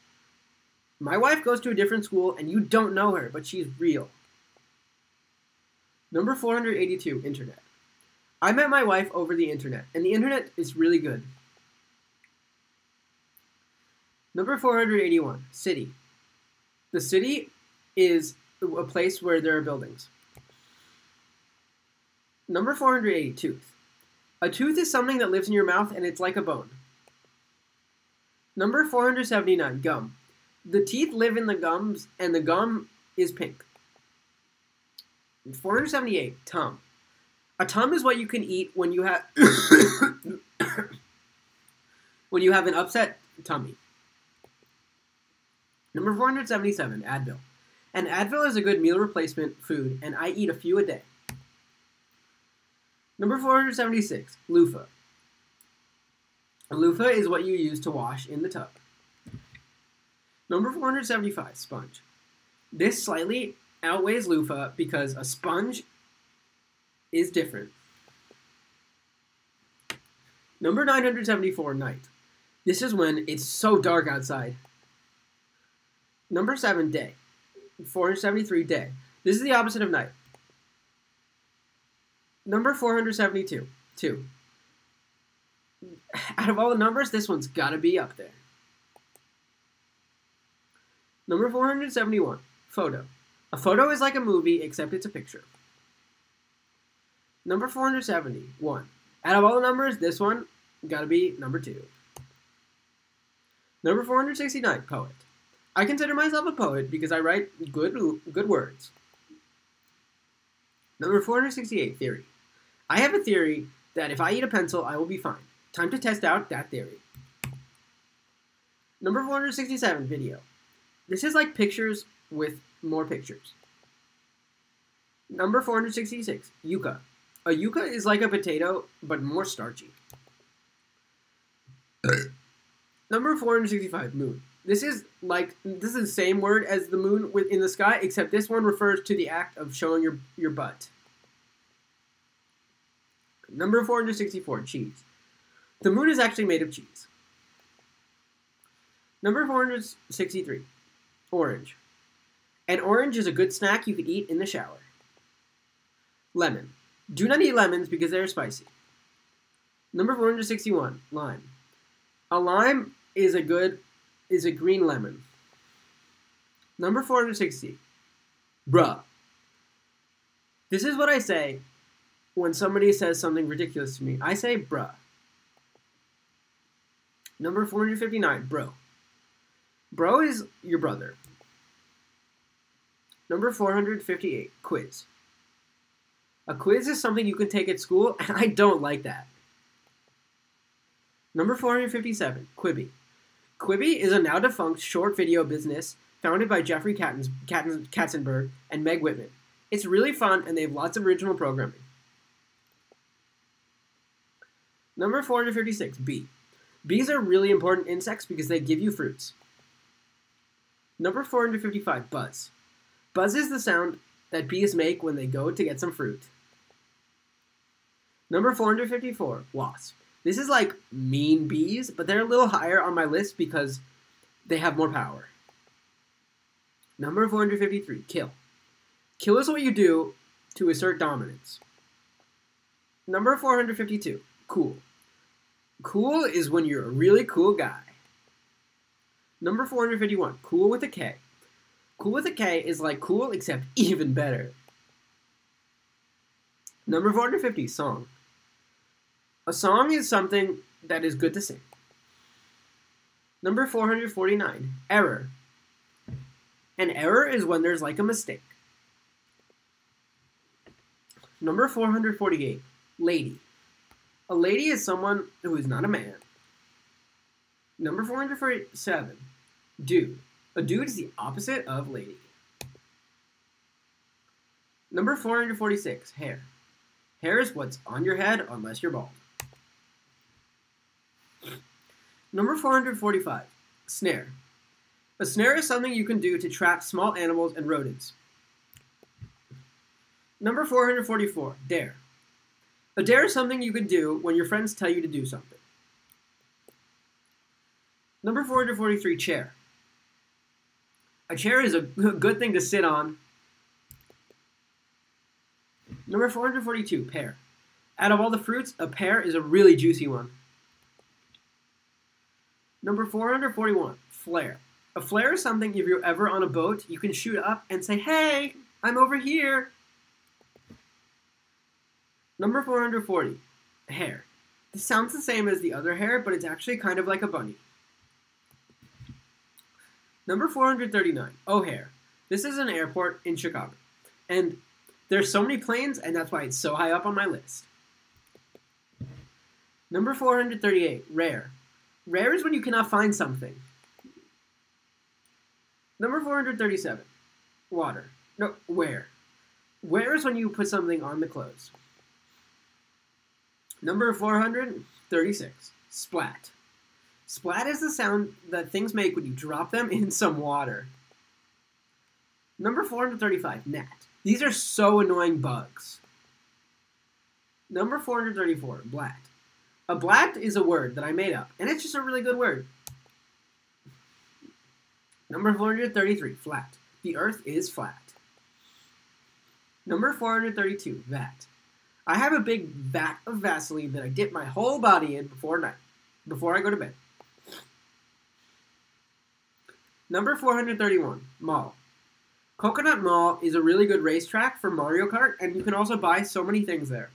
My wife goes to a different school, and you don't know her, but she's real. Number 482, internet. I met my wife over the internet, and the internet is really good. Number 481, city. The city is a place where there are buildings. Number 480, tooth. A tooth is something that lives in your mouth and it's like a bone. Number 479, gum. The teeth live in the gums and the gum is pink. 478, tum. A tum is what you can eat when you have when you have an upset tummy. Number 477, Advil. An Advil is a good meal replacement food, and I eat a few a day. Number 476, loofah. A loofah is what you use to wash in the tub. Number 475, sponge. This slightly outweighs loofah because a sponge is different. Number 974, night. This is when it's so dark outside. Number 7, day. 473, day. This is the opposite of night. Number 472, 2. Out of all the numbers, this one's got to be up there. Number 471, photo. A photo is like a movie, except it's a picture. Number 471. Out of all the numbers, this one got to be number 2. Number 469, poet. I consider myself a poet because I write good, good words. Number 468, theory. I have a theory that if I eat a pencil, I will be fine. Time to test out that theory. Number 467, video. This is like pictures with more pictures. Number 466, yuca. A yuca is like a potato, but more starchy. Number 465, moon. This is like this is the same word as the moon in the sky, except this one refers to the act of showing your your butt. Number 464, cheese. The moon is actually made of cheese. Number 463, orange. An orange is a good snack you could eat in the shower. Lemon. Do not eat lemons because they are spicy. Number 461, lime. A lime is a good is a green lemon. Number 460, bruh. This is what I say when somebody says something ridiculous to me. I say bruh. Number 459, bro. Bro is your brother. Number 458, quiz. A quiz is something you can take at school, and I don't like that. Number 457, Quibi. Quibi is a now defunct short video business founded by Jeffrey Katzenberg and Meg Whitman. It's really fun, and they have lots of original programming. Number 456, bee. Bees are really important insects because they give you fruits. Number 455, buzz. Buzz is the sound that bees make when they go to get some fruit. Number 454, wasp. This is like mean bees, but they're a little higher on my list because they have more power. Number 453, kill. Kill is what you do to assert dominance. Number 452, cool. Cool is when you're a really cool guy. Number 451, cool with a K. Cool with a K is like cool except even better. Number 450, song. A song is something that is good to sing. Number 449, error. An error is when there's like a mistake. Number 448, lady. A lady is someone who is not a man. Number 447, dude. A dude is the opposite of lady. Number 446, hair. Hair is what's on your head unless you're bald. Number 445, snare. A snare is something you can do to trap small animals and rodents. Number 444, dare. A dare is something you can do when your friends tell you to do something. Number 443, chair. A chair is a good thing to sit on. Number 442, pear. Out of all the fruits, a pear is a really juicy one. Number 441, flare. A flare is something if you're ever on a boat, you can shoot up and say, hey, I'm over here. Number 440, hair. This sounds the same as the other hair, but it's actually kind of like a bunny. Number 439, O'Hare. This is an airport in Chicago. And there's so many planes, and that's why it's so high up on my list. Number 438, rare. Rare is when you cannot find something. Number 437, water. No, wear. Wear is when you put something on the clothes. Number 436, splat. Splat is the sound that things make when you drop them in some water. Number 435, gnat. These are so annoying bugs. Number 434, blat. A blat is a word that I made up, and it's just a really good word. Number 433, flat. The earth is flat. Number 432, vat. I have a big vat of Vaseline that I dip my whole body in before night, before I go to bed. Number 431, Mall. Coconut Mall is a really good racetrack for Mario Kart, and you can also buy so many things there.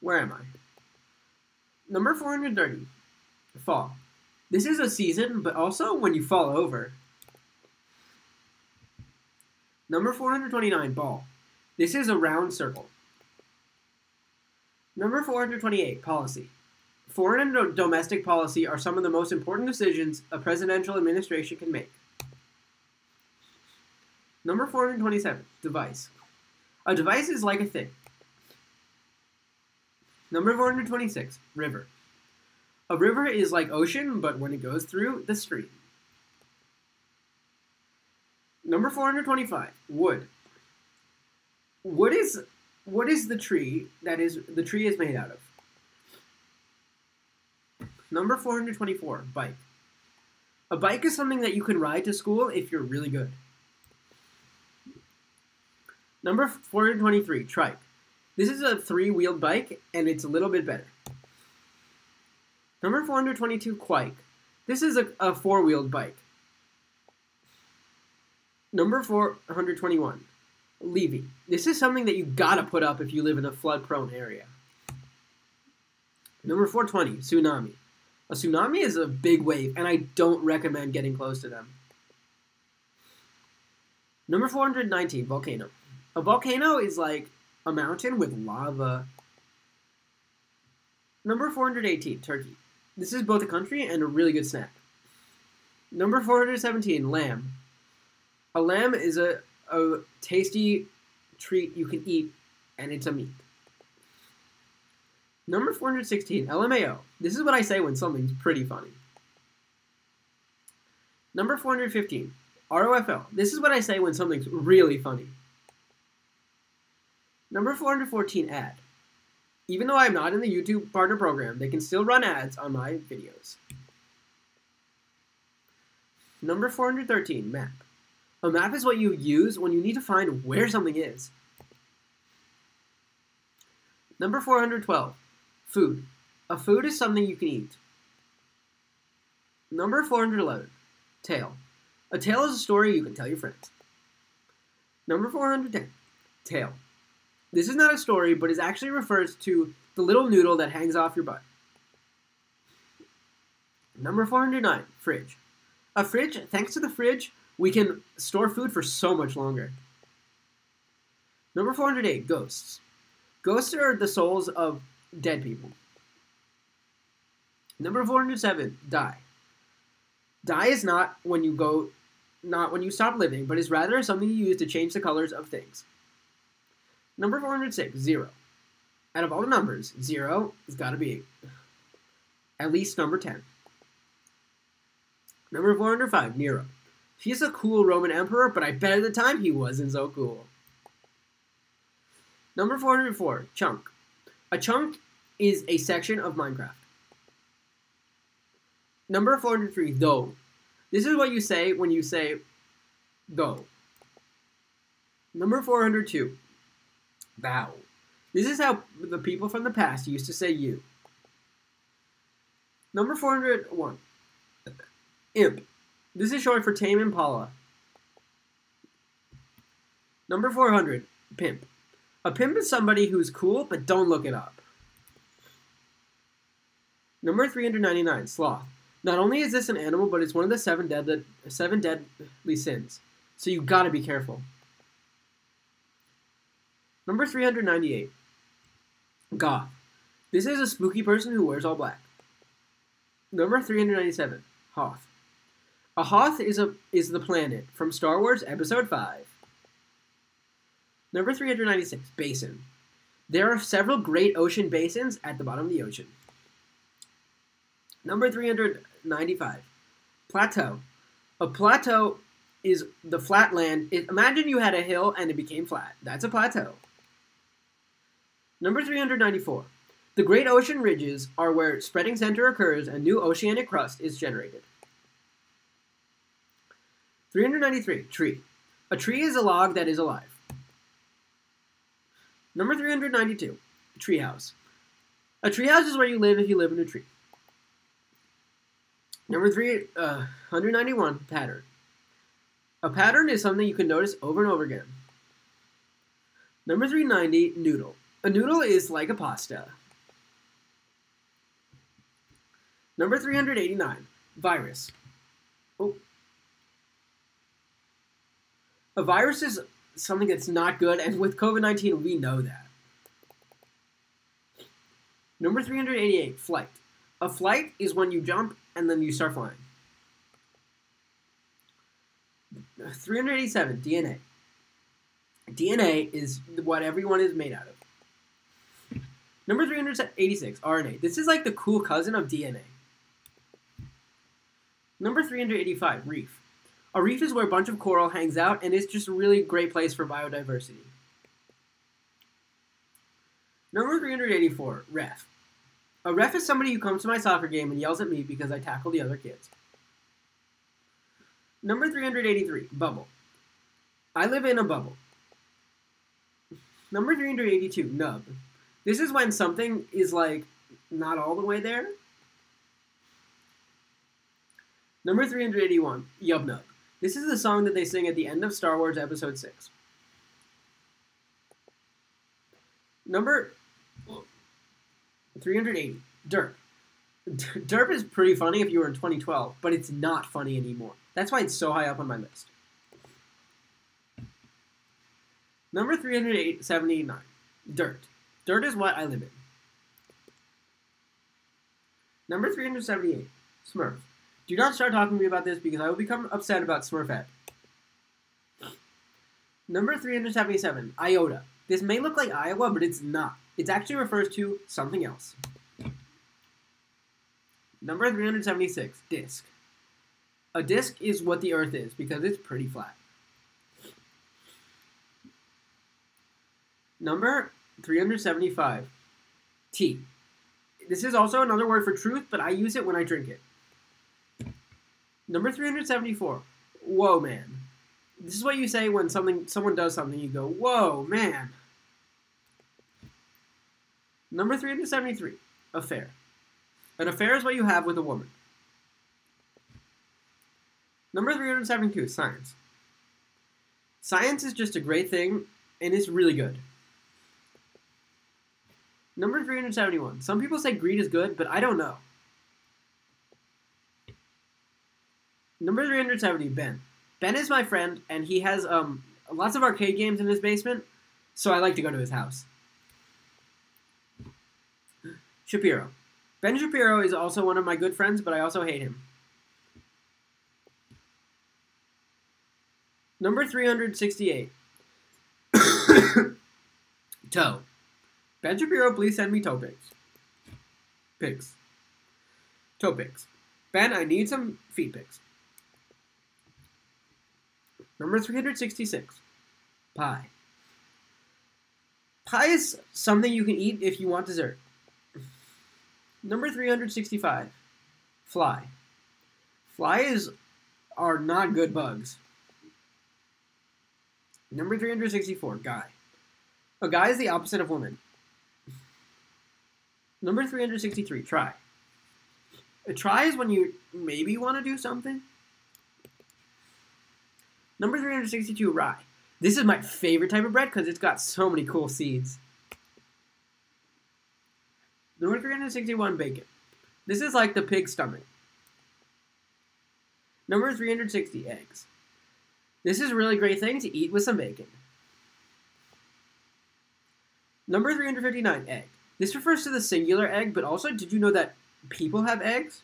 Where am I? Number 430, Fall. This is a season, but also when you fall over. Number 429, ball. This is a round circle. Number 428, policy. Foreign and domestic policy are some of the most important decisions a presidential administration can make. Number 427, device. A device is like a thing. Number 426, river. A river is like ocean, but when it goes through the stream. Number 425, wood. Wood is what is the tree that is the tree is made out of? Number 424, bike. A bike is something that you can ride to school if you're really good. Number 423, trike. This is a three-wheeled bike, and it's a little bit better. Number 422, quike. This is a, a four-wheeled bike. Number 421, levee. This is something that you gotta put up if you live in a flood-prone area. Number 420, tsunami. A tsunami is a big wave, and I don't recommend getting close to them. Number 419, volcano. A volcano is like a mountain with lava. Number 418, turkey. This is both a country and a really good snack. Number 417, lamb. A lamb is a, a tasty treat you can eat, and it's a meat. Number 416, LMAO. This is what I say when something's pretty funny. Number 415, ROFL. This is what I say when something's really funny. Number 414, ad. Even though I'm not in the YouTube partner program, they can still run ads on my videos. Number 413, map. A map is what you use when you need to find where something is. Number 412, food. A food is something you can eat. Number 411, tale. A tale is a story you can tell your friends. Number 410, tail. This is not a story, but it actually refers to the little noodle that hangs off your butt. Number 409, fridge. A fridge, thanks to the fridge, we can store food for so much longer. Number 408, ghosts. Ghosts are the souls of dead people. Number 407, die. Die is not when you go, not when you stop living, but is rather something you use to change the colors of things. Number 406, zero. Out of all the numbers, zero has got to be at least number 10. Number 405, Nero. He's a cool Roman emperor, but I bet at the time he wasn't so cool. Number 404, chunk. A chunk is a section of Minecraft. Number 403, though. This is what you say when you say though. Number 402, thou. This is how the people from the past used to say you. Number 401, imp. This is short for Tame Impala. Number 400, pimp. A pimp is somebody who's cool, but don't look it up. Number 399, sloth. Not only is this an animal, but it's one of the seven deadly, seven deadly sins. So you gotta be careful. Number 398, goth. This is a spooky person who wears all black. Number 397, Hoth. A Hoth is a is the planet from Star Wars Episode 5. Number 396, basin. There are several great ocean basins at the bottom of the ocean. Number 395, plateau. A plateau is the flat land. It, imagine you had a hill and it became flat. That's a plateau. Number 394, the great ocean ridges are where spreading center occurs and new oceanic crust is generated. 393, tree. A tree is a log that is alive. Number 392, treehouse. A treehouse is where you live if you live in a tree. Number 391, uh, pattern. A pattern is something you can notice over and over again. Number 390, noodle. A noodle is like a pasta. Number 389, virus. Oh, a virus is something that's not good, and with COVID 19, we know that. Number 388, flight. A flight is when you jump and then you start flying. 387, DNA. DNA is what everyone is made out of. Number 386, RNA. This is like the cool cousin of DNA. Number 385, reef. A reef is where a bunch of coral hangs out, and it's just a really great place for biodiversity. Number 384, ref. A ref is somebody who comes to my soccer game and yells at me because I tackle the other kids. Number 383, bubble. I live in a bubble. Number 382, nub. This is when something is like not all the way there. Number 381, Yub Nub. This is the song that they sing at the end of Star Wars Episode 6. Number 380, Derp. Derp is pretty funny if you were in 2012, but it's not funny anymore. That's why it's so high up on my list. Number 379. Dirt. Dirt is what I live in. Number 378. Smurf. Do not start talking to me about this because I will become upset about Smurfette. Number 377. Iota. This may look like Iowa, but it's not. It actually refers to something else. Number 376. Disk. A disk is what the Earth is because it's pretty flat. Number 375. Tea. This is also another word for truth, but I use it when I drink it. Number 374. Whoa, man. This is what you say when something someone does something. You go, whoa, man. Number 373. Affair. An affair is what you have with a woman. Number 372. Science. Science is just a great thing, and it's really good. Number 371. Some people say greed is good, but I don't know. Number 370, Ben. Ben is my friend, and he has um, lots of arcade games in his basement, so I like to go to his house. Shapiro. Ben Shapiro is also one of my good friends, but I also hate him. Number 368. Toe. Ben Shapiro, please send me toe pics. Pics. Toe pics. Ben, I need some feet pics. Number 366. Pie. Pie is something you can eat if you want dessert. Number 365. Fly. Flies are not good bugs. Number 364. Guy. A guy is the opposite of woman. Number 363, try. A try is when you maybe want to do something. Number 362, rye. This is my favorite type of bread because it's got so many cool seeds. Number 361, bacon. This is like the pig stomach. Number 360, eggs. This is a really great thing to eat with some bacon. Number 359, egg. This refers to the singular egg, but also, did you know that people have eggs?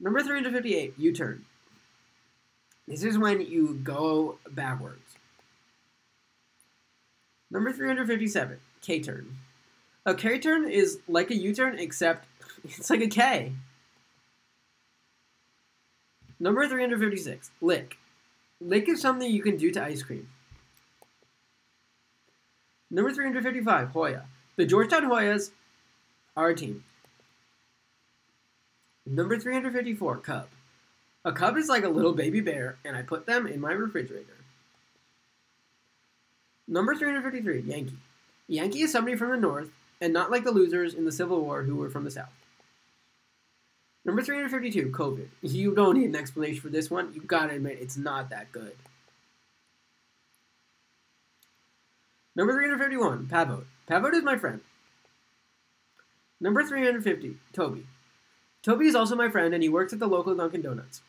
Number 358, U turn. This is when you go backwards. Number 357, K turn. A K turn is like a U turn, except it's like a K. Number 356, lick. Lick is something you can do to ice cream. Number 355, Hoya. The Georgetown Hoyas are a team. Number 354, Cub. A cub is like a little baby bear, and I put them in my refrigerator. Number 353, Yankee. Yankee is somebody from the north, and not like the losers in the Civil War who were from the south. Number 352, COVID. You don't need an explanation for this one. You gotta admit, it's not that good. Number 351, Pavot. Pavot is my friend. Number 350, Toby. Toby is also my friend, and he works at the local Dunkin' Donuts.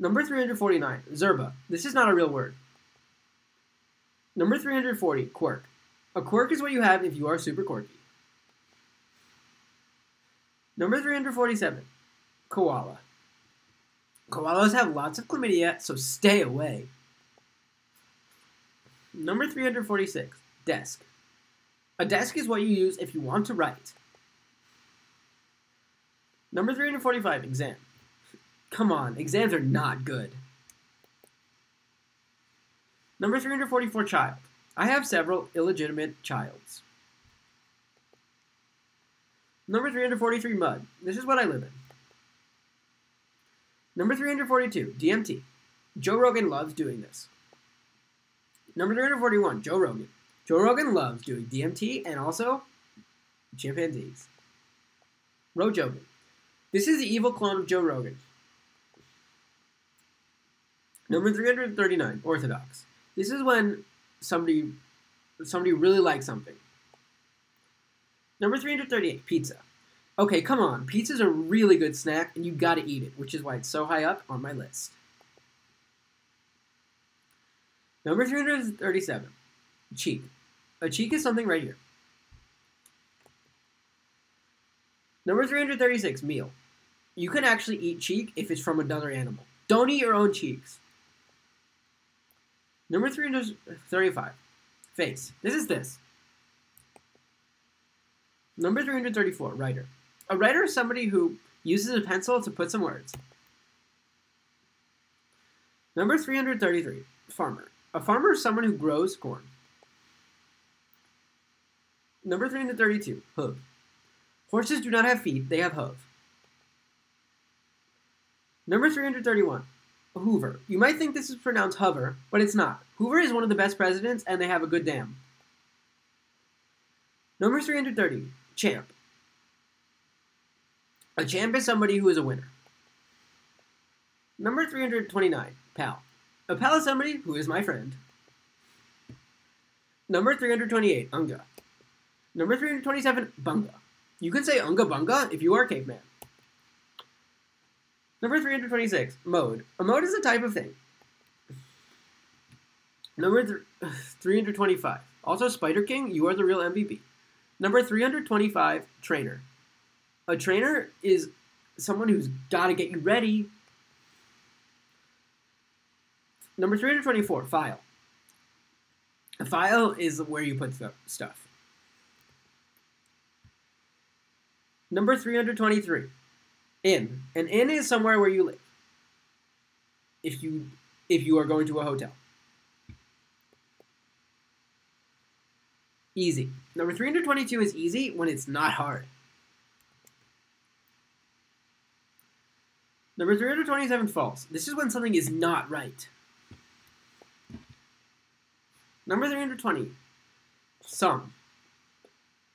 Number 349, Zerba. This is not a real word. Number 340, quirk. A quirk is what you have if you are super quirky. Number 347, koala. Koalas have lots of chlamydia, so stay away. Number 346, desk. A desk is what you use if you want to write. Number 345, exam. Come on, exams are not good. Number 344, child. I have several illegitimate childs. Number 343, mud. This is what I live in. Number 342, DMT. Joe Rogan loves doing this. Number 341, Joe Rogan. Joe Rogan loves doing DMT and also chimpanzees. Rojogan. This is the evil clone of Joe Rogan. Number 339, Orthodox. This is when somebody somebody really likes something. Number 338, pizza. Okay, come on. Pizza's a really good snack and you gotta eat it, which is why it's so high up on my list. Number 337, cheek. A cheek is something right here. Number 336, meal. You can actually eat cheek if it's from another animal. Don't eat your own cheeks. Number 335, face. This is this. Number 334, writer. A writer is somebody who uses a pencil to put some words. Number 333, farmer. A farmer is someone who grows corn. Number 332, hoof. Horses do not have feet, they have hoof. Number 331, Hoover. You might think this is pronounced hover, but it's not. Hoover is one of the best presidents, and they have a good dam. Number 330, champ. A champ is somebody who is a winner. Number 329, pal. A pal is somebody who is my friend. Number 328, unga. Number 327, bunga. You can say unga bunga if you are caveman. Number 326, mode. A mode is a type of thing. Number th 325, also Spider King, you are the real MVP. Number 325, trainer. A trainer is someone who's got to get you ready. Number 324, file. A file is where you put stuff. Number 323, inn. An inn is somewhere where you live. If you if you are going to a hotel. Easy. Number 322 is easy when it's not hard. Number 327, false. This is when something is not right. Number 320, sum.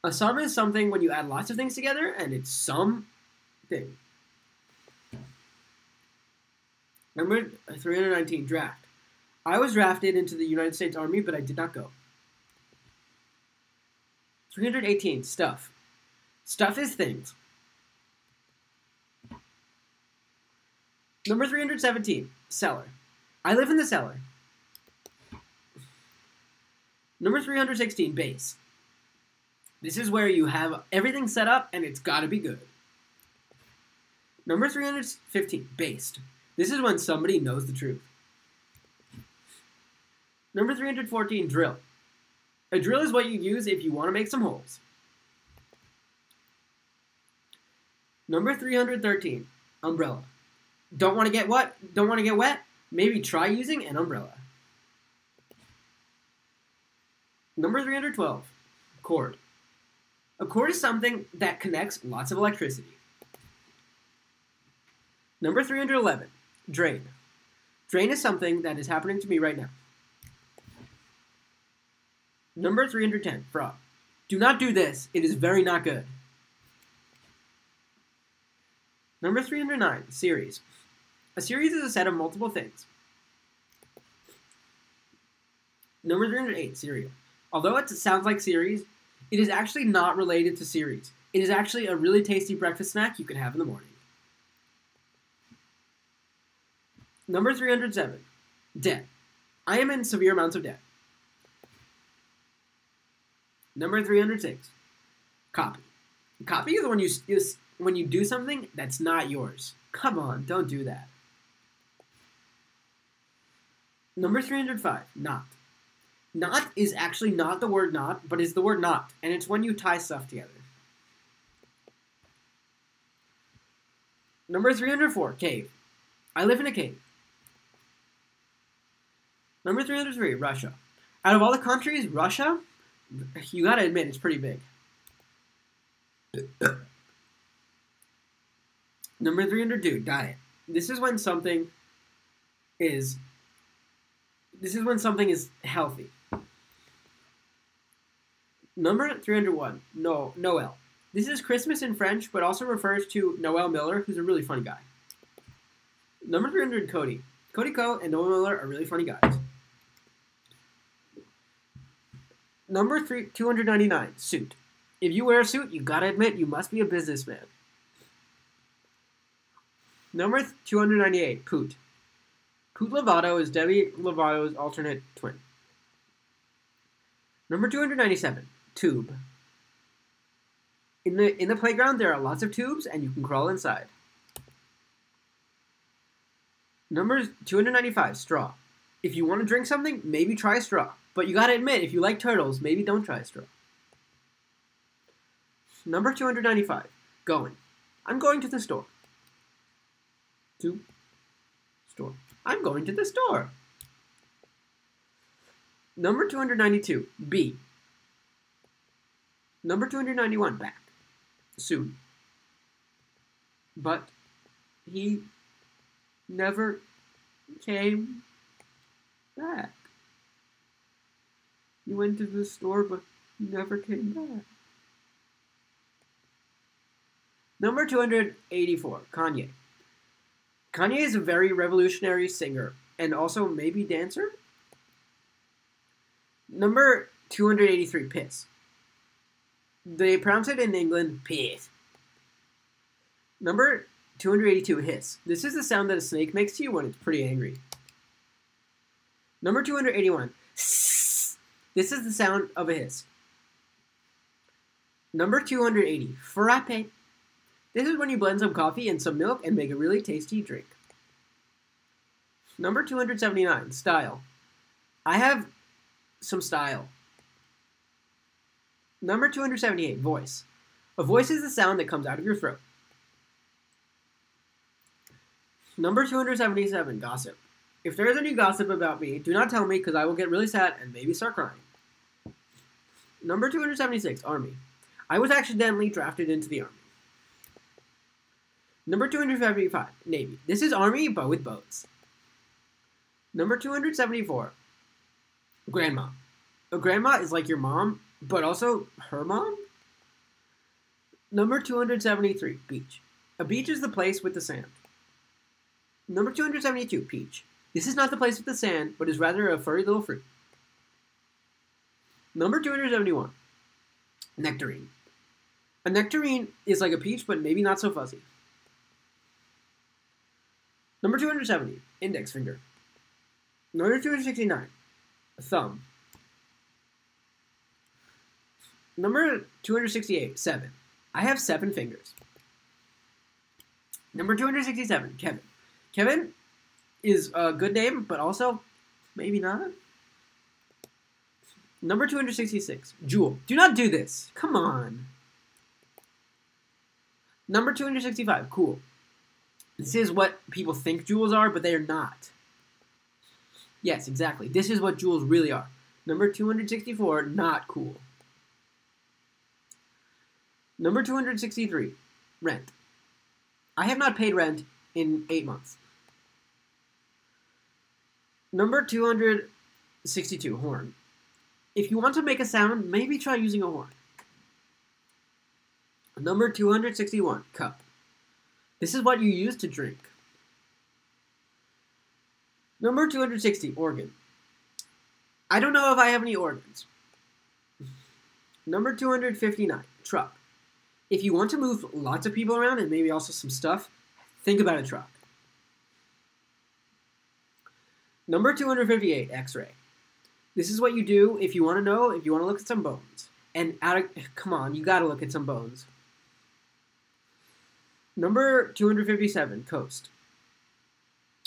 A sum is something when you add lots of things together and it's some thing. Number 319, draft. I was drafted into the United States Army, but I did not go. 318, stuff. Stuff is things. Number 317, cellar. I live in the cellar. Number 316, base. This is where you have everything set up and it's got to be good. Number 315, based. This is when somebody knows the truth. Number 314, drill. A drill is what you use if you want to make some holes. Number 313, umbrella. Don't want to get what? Don't want to get wet? Maybe try using an umbrella. Number 312, cord. A cord is something that connects lots of electricity. Number 311, drain. Drain is something that is happening to me right now. Number 310, frog. Do not do this. It is very not good. Number 309, series. A series is a set of multiple things. Number 308, cereal. Although it sounds like series, it is actually not related to series. It is actually a really tasty breakfast snack you can have in the morning. Number 307, debt. I am in severe amounts of debt. Number 306, copy. Copy is when you, is when you do something that's not yours. Come on, don't do that. Number 305, not. Not is actually not the word not, but is the word not, and it's when you tie stuff together. Number 304, cave. I live in a cave. Number 303, Russia. Out of all the countries, Russia you gotta admit it's pretty big. Number 302, diet. This is when something is this is when something is healthy. Number 301, no, Noel. This is Christmas in French, but also refers to Noel Miller, who's a really funny guy. Number 300, Cody. Cody Ko and Noel Miller are really funny guys. Number three, 299, suit. If you wear a suit, you gotta admit you must be a businessman. Number 298, poot. Poot Lovato is Demi Lovato's alternate twin. Number 297, Tube. In the in the playground there are lots of tubes and you can crawl inside. Number 295, Straw. If you want to drink something, maybe try straw. But you gotta admit, if you like turtles, maybe don't try a straw. Number 295, Going. I'm going to the store. To store. I'm going to the store. Number 292, B. Number 291, back. Soon. But he never came back. He went to the store but never came back. Number 284, Kanye. Kanye is a very revolutionary singer and also maybe dancer. Number 283, Piss. They pronounce it in England, piss. Number 282, Hiss. This is the sound that a snake makes to you when it's pretty angry. Number 281, This is the sound of a hiss. Number 280, Frappe. This is when you blend some coffee and some milk and make a really tasty drink. Number 279, style. I have some style. Number 278, voice. A voice is the sound that comes out of your throat. Number 277, gossip. If there is any gossip about me, do not tell me because I will get really sad and maybe start crying. Number 276, army. I was accidentally drafted into the army. Number 275, Navy. This is Army, but with boats. Number 274, Grandma. A grandma is like your mom, but also her mom? Number 273, Beach. A beach is the place with the sand. Number 272, Peach. This is not the place with the sand, but is rather a furry little fruit. Number 271, Nectarine. A nectarine is like a peach, but maybe not so fuzzy. Number 270, index finger. Number 269, thumb. Number 268, seven. I have seven fingers. Number 267, Kevin. Kevin is a good name, but also maybe not. Number 266, Jewel. Do not do this. Come on. Number 265, Cool. This is what people think jewels are, but they are not. Yes, exactly. This is what jewels really are. Number 264, not cool. Number 263, rent. I have not paid rent in eight months. Number 262, horn. If you want to make a sound, maybe try using a horn. Number 261, cup. This is what you use to drink. Number 260, organ. I don't know if I have any organs. Number 259, truck. If you want to move lots of people around and maybe also some stuff, think about a truck. Number 258, x-ray. This is what you do if you want to know, if you want to look at some bones. And out of, come on, you got to look at some bones. Number 257, coast.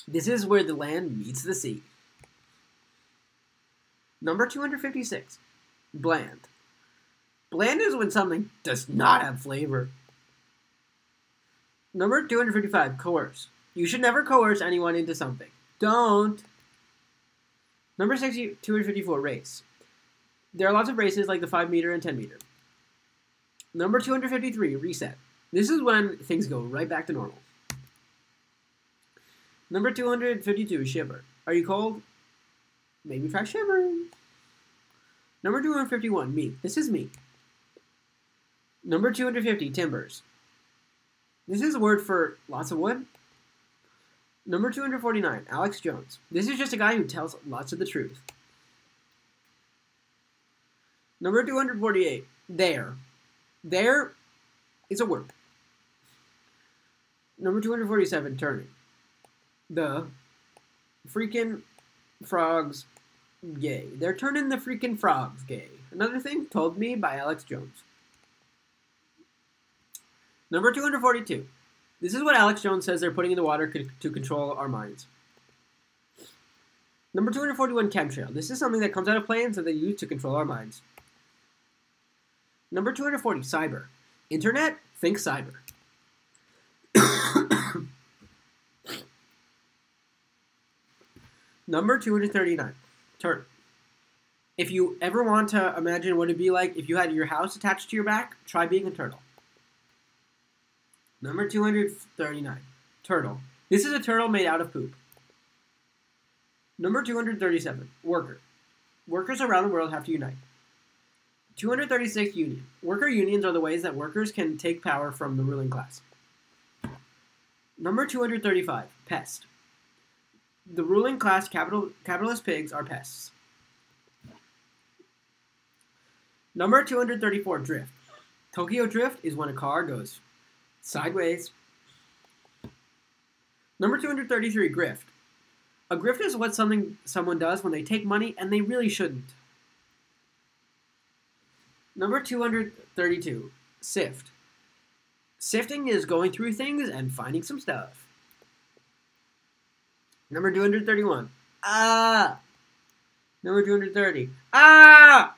This is where the land meets the sea. Number 256, bland. Bland is when something does not have flavor. Number 255, coerce. You should never coerce anyone into something. Don't. Number 60, 254, race. There are lots of races like the 5 meter and 10 meter. Number 253, reset. This is when things go right back to normal. Number 252, shiver. Are you cold? Maybe try shivering. Number 251, me. This is me. Number 250, timbers. This is a word for lots of wood. Number 249, Alex Jones. This is just a guy who tells lots of the truth. Number 248, there. There is a word. Number 247, turning. The freaking frogs gay. They're turning the freaking frogs gay. Another thing told me by Alex Jones. Number 242. This is what Alex Jones says they're putting in the water to control our minds. Number 241, chemtrail. This is something that comes out of planes that they use to control our minds. Number 240, cyber. Internet, think cyber. Number 239, turtle. If you ever want to imagine what it'd be like if you had your house attached to your back, try being a turtle. Number 239, turtle. This is a turtle made out of poop. Number 237, worker. Workers around the world have to unite. 236, union. Worker unions are the ways that workers can take power from the ruling class. Number 235, pest. The ruling class capital, capitalist pigs are pests. Number 234, drift. Tokyo drift is when a car goes sideways. Number 233, grift. A grift is what something someone does when they take money and they really shouldn't. Number 232, sift. Sifting is going through things and finding some stuff. Number 231, ah. Number 230, ah.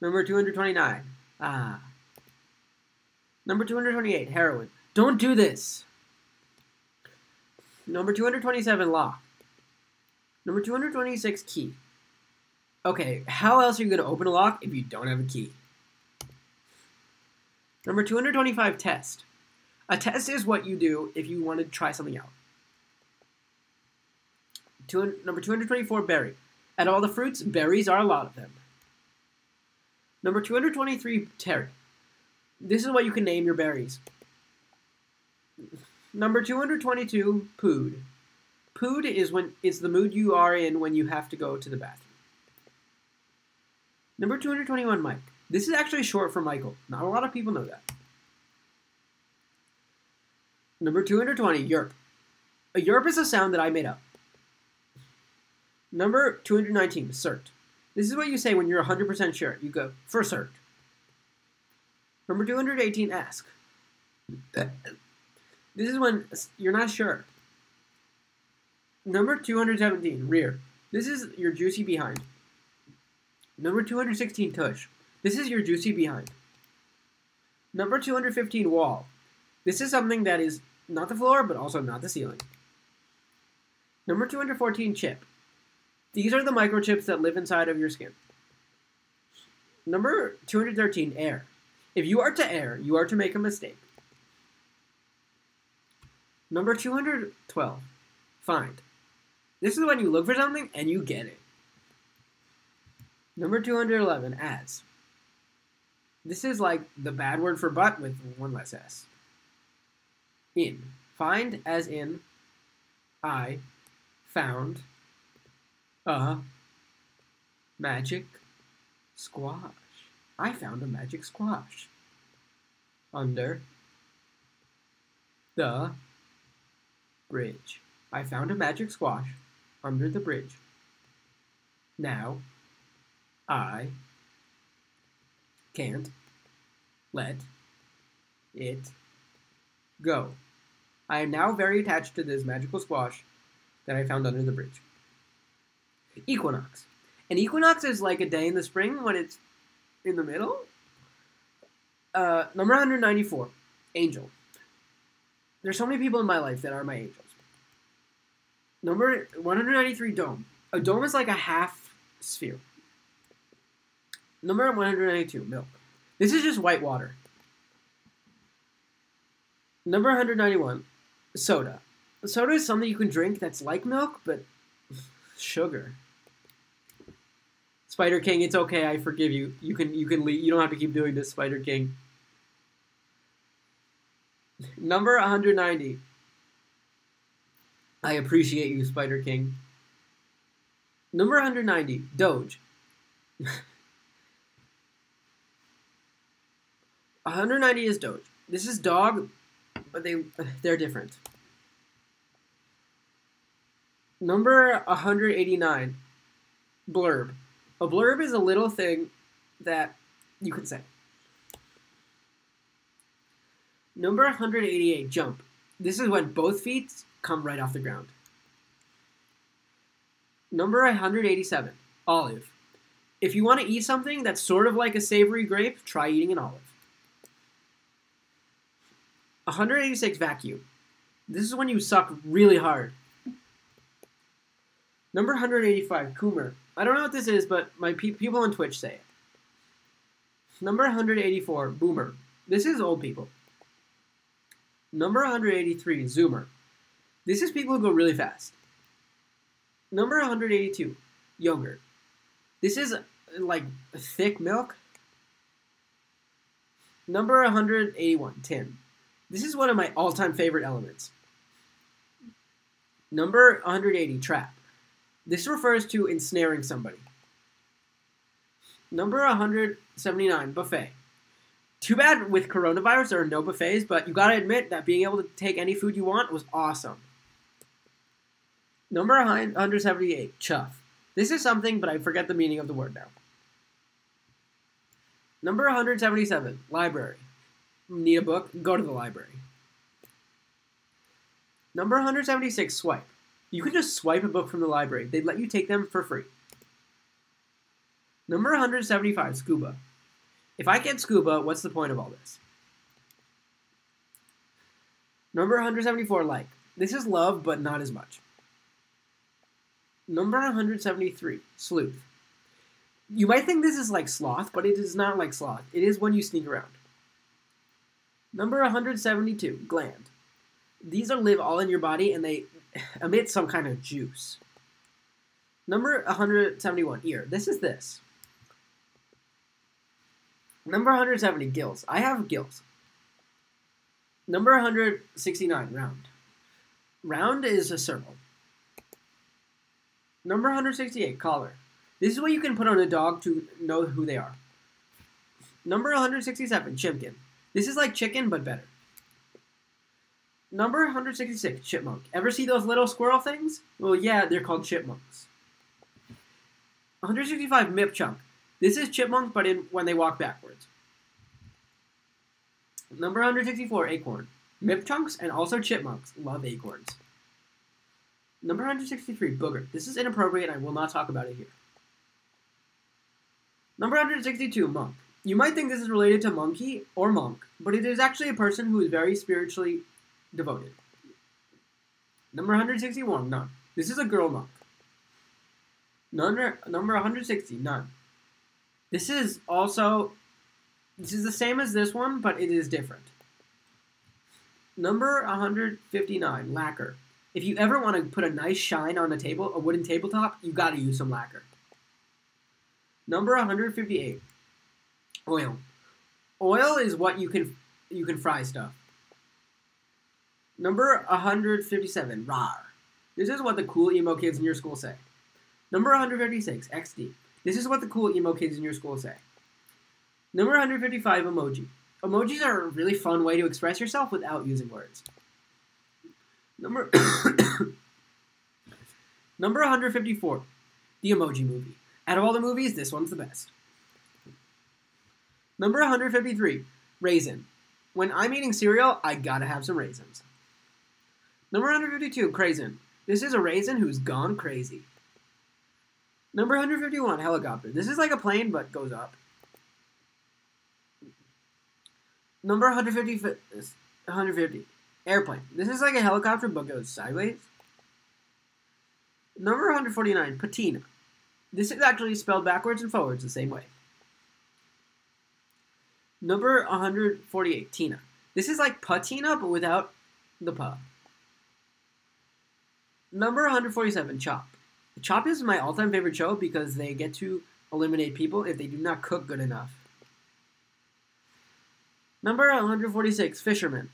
Number 229, ah. Number 228, heroin. Don't do this. Number 227, lock. Number 226, key. Okay, how else are you going to open a lock if you don't have a key? Number 225, test. A test is what you do if you want to try something out. Two, number 224, berry. At all the fruits, berries are a lot of them. Number 223, terry. This is what you can name your berries. Number 222, pood. Pood is when is the mood you are in when you have to go to the bathroom. Number 221, Mike. This is actually short for Michael. Not a lot of people know that. Number 220, yerp. A yerp is a sound that I made up. Number 219, cert. This is what you say when you're 100% sure. You go, for cert. Number 218, ask. Uh, this is when you're not sure. Number 217, rear. This is your juicy behind. Number 216, tush. This is your juicy behind. Number 215, wall. This is something that is not the floor, but also not the ceiling. Number 214, chip. These are the microchips that live inside of your skin. Number 213, air. If you are to err, you are to make a mistake. Number 212, find. This is when you look for something and you get it. Number 211, as. This is like the bad word for but with one less s. In. Find as in I found a magic squash. I found a magic squash under the bridge. I found a magic squash under the bridge. Now I can't let it go. I am now very attached to this magical squash that I found under the bridge. Equinox. An equinox is like a day in the spring when it's in the middle. Uh, number 194, angel. There's so many people in my life that are my angels. Number 193, dome. A dome is like a half sphere. Number 192, milk. This is just white water. Number 191, soda. Soda is something you can drink that's like milk, but sugar. Spider King, it's okay. I forgive you. You can you can leave. You don't have to keep doing this, Spider King. Number 190. I appreciate you, Spider King. Number 190, Doge. 190 is Doge. This is dog, but they they're different. Number 189, blurb. A blurb is a little thing that you can say. Number 188, jump. This is when both feet come right off the ground. Number 187, olive. If you want to eat something that's sort of like a savory grape, try eating an olive. 186, vacuum. This is when you suck really hard. Number 185, Coomer. I don't know what this is, but my pe- people on Twitch say it. Number 184, Boomer. This is old people. Number 183, Zoomer. This is people who go really fast. Number 182, Yogurt. This is like thick milk. Number 181, Tim. This is one of my all time favorite elements. Number 180, Trap. This refers to ensnaring somebody. Number 179, buffet. Too bad with coronavirus there are no buffets, but you gotta admit that being able to take any food you want was awesome. Number 178, chuff. This is something, but I forget the meaning of the word now. Number 177, library. Need a book? Go to the library. Number 176, swipe. You can just swipe a book from the library. They'd let you take them for free. Number 175, scuba. If I get scuba, what's the point of all this? Number 174, like. This is love, but not as much. Number 173, sleuth. You might think this is like sloth, but it is not like sloth. It is when you sneak around. Number 172, gland. These are live all in your body and they emit some kind of juice. Number 171, ear. This is this. Number 170, gills. I have gills. Number 169, round. Round is a circle. Number 168, collar. This is what you can put on a dog to know who they are. Number 167, chimkin. This is like chicken, but better. Number 166, chipmunk. Ever see those little squirrel things? Well, yeah, they're called chipmunks. 165, mip chunk. This is chipmunk, but in when they walk backwards. Number 164, acorn. Mip chunks and also chipmunks love acorns. Number 163, booger. This is inappropriate I will not talk about it here. Number 162, monk. You might think this is related to monkey or monk, but it is actually a person who is very spiritually devoted. Number 161, nun. This is a girl monk. Number, number 160, nun. This is also, this is the same as this one, but it is different. Number 159, lacquer. If you ever want to put a nice shine on a table, a wooden tabletop, you got to use some lacquer. Number 158, oil. Oil is what you can you can fry stuff. Number 157, rar. This is what the cool emo kids in your school say. Number 156, XD. This is what the cool emo kids in your school say. Number 155, emoji. Emojis are a really fun way to express yourself without using words. Number Number 154, the emoji movie. Out of all the movies, this one's the best. Number 153, raisin. When I'm eating cereal, I gotta have some raisins. Number 152, craisin. This is a raisin who's gone crazy. Number 151, helicopter. This is like a plane but goes up. Number 150, 150, airplane. This is like a helicopter but goes sideways. Number 149, patina. This is actually spelled backwards and forwards the same way. Number 148, Tina. This is like patina but without the pa. Number 147, Chop. Chop is my all-time favorite show because they get to eliminate people if they do not cook good enough. Number 146, Fisherman.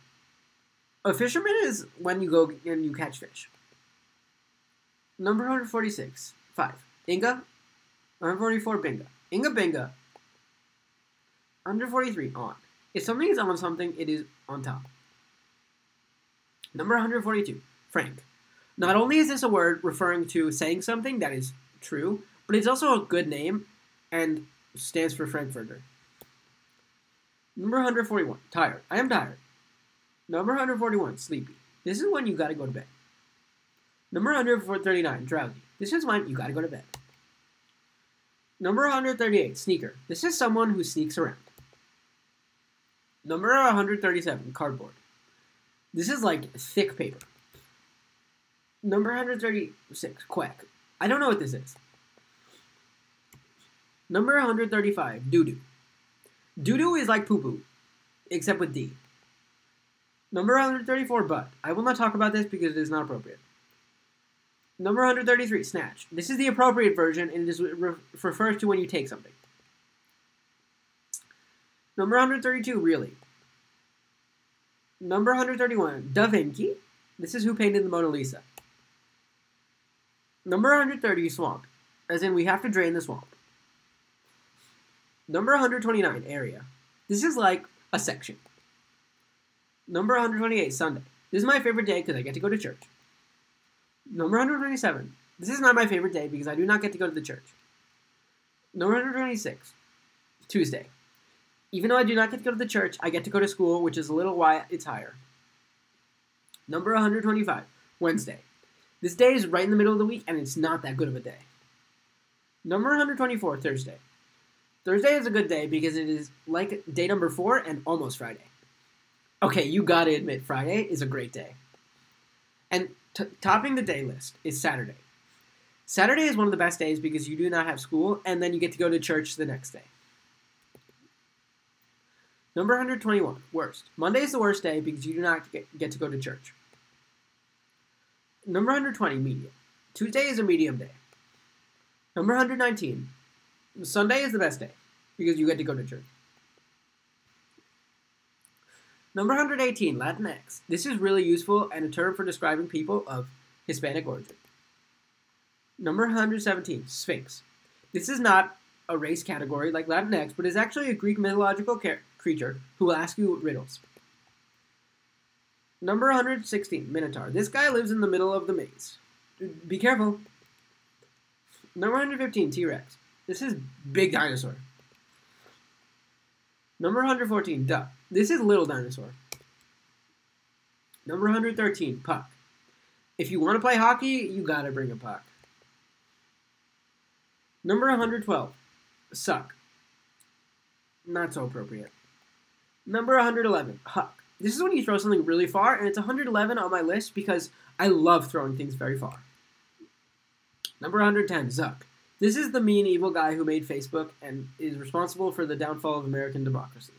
A fisherman is when you go and you catch fish. Number 146, 5. Inga. 144, Binga. Inga Binga. 143, on. If something is on something, it is on top. Number 142, Frank. Not only is this a word referring to saying something that is true, but it's also a good name and stands for Frankfurter. Number 141, tired. I am tired. Number 141, sleepy. This is when you gotta go to bed. Number 139, drowsy. This is when you gotta go to bed. Number 138, sneaker. This is someone who sneaks around. Number 137, cardboard. This is like thick paper. Number 136, quack. I don't know what this is. Number 135, doo doo. Doo doo is like poo poo, except with D. Number 134, butt. I will not talk about this because it is not appropriate. Number 133, snatch. This is the appropriate version and it is re- refers to when you take something. Number 132, really. Number 131, Da Vinci. This is who painted the Mona Lisa. Number 130, swamp. As in, we have to drain the swamp. Number 129, area. This is like a section. Number 128, Sunday. This is my favorite day because I get to go to church. Number 127. This is not my favorite day because I do not get to go to the church. Number 126. Tuesday. Even though I do not get to go to the church, I get to go to school, which is a little why it's higher. Number 125. Wednesday. This day is right in the middle of the week and it's not that good of a day. Number 124. Thursday. Thursday is a good day because it is like day number 4 and almost Friday. Okay, you gotta admit, Friday is a great day. And T- topping the day list is Saturday. Saturday is one of the best days because you do not have school and then you get to go to church the next day. Number 121, worst. Monday is the worst day because you do not get, get to go to church. Number 120, medium. Tuesday is a medium day. Number 119, Sunday is the best day because you get to go to church. Number 118, Latinx. This is really useful and a term for describing people of Hispanic origin. Number 117, Sphinx. This is not a race category like Latinx, but is actually a Greek mythological creature who will ask you riddles. Number 116, Minotaur. This guy lives in the middle of the maze. Be careful. Number 115, T Rex. This is big dinosaur. Number 114, Duck. This is Little Dinosaur. Number 113, Puck. If you want to play hockey, you gotta bring a puck. Number 112, Suck. Not so appropriate. Number 111, Huck. This is when you throw something really far, and it's 111 on my list because I love throwing things very far. Number 110, Zuck. This is the mean, evil guy who made Facebook and is responsible for the downfall of American democracy.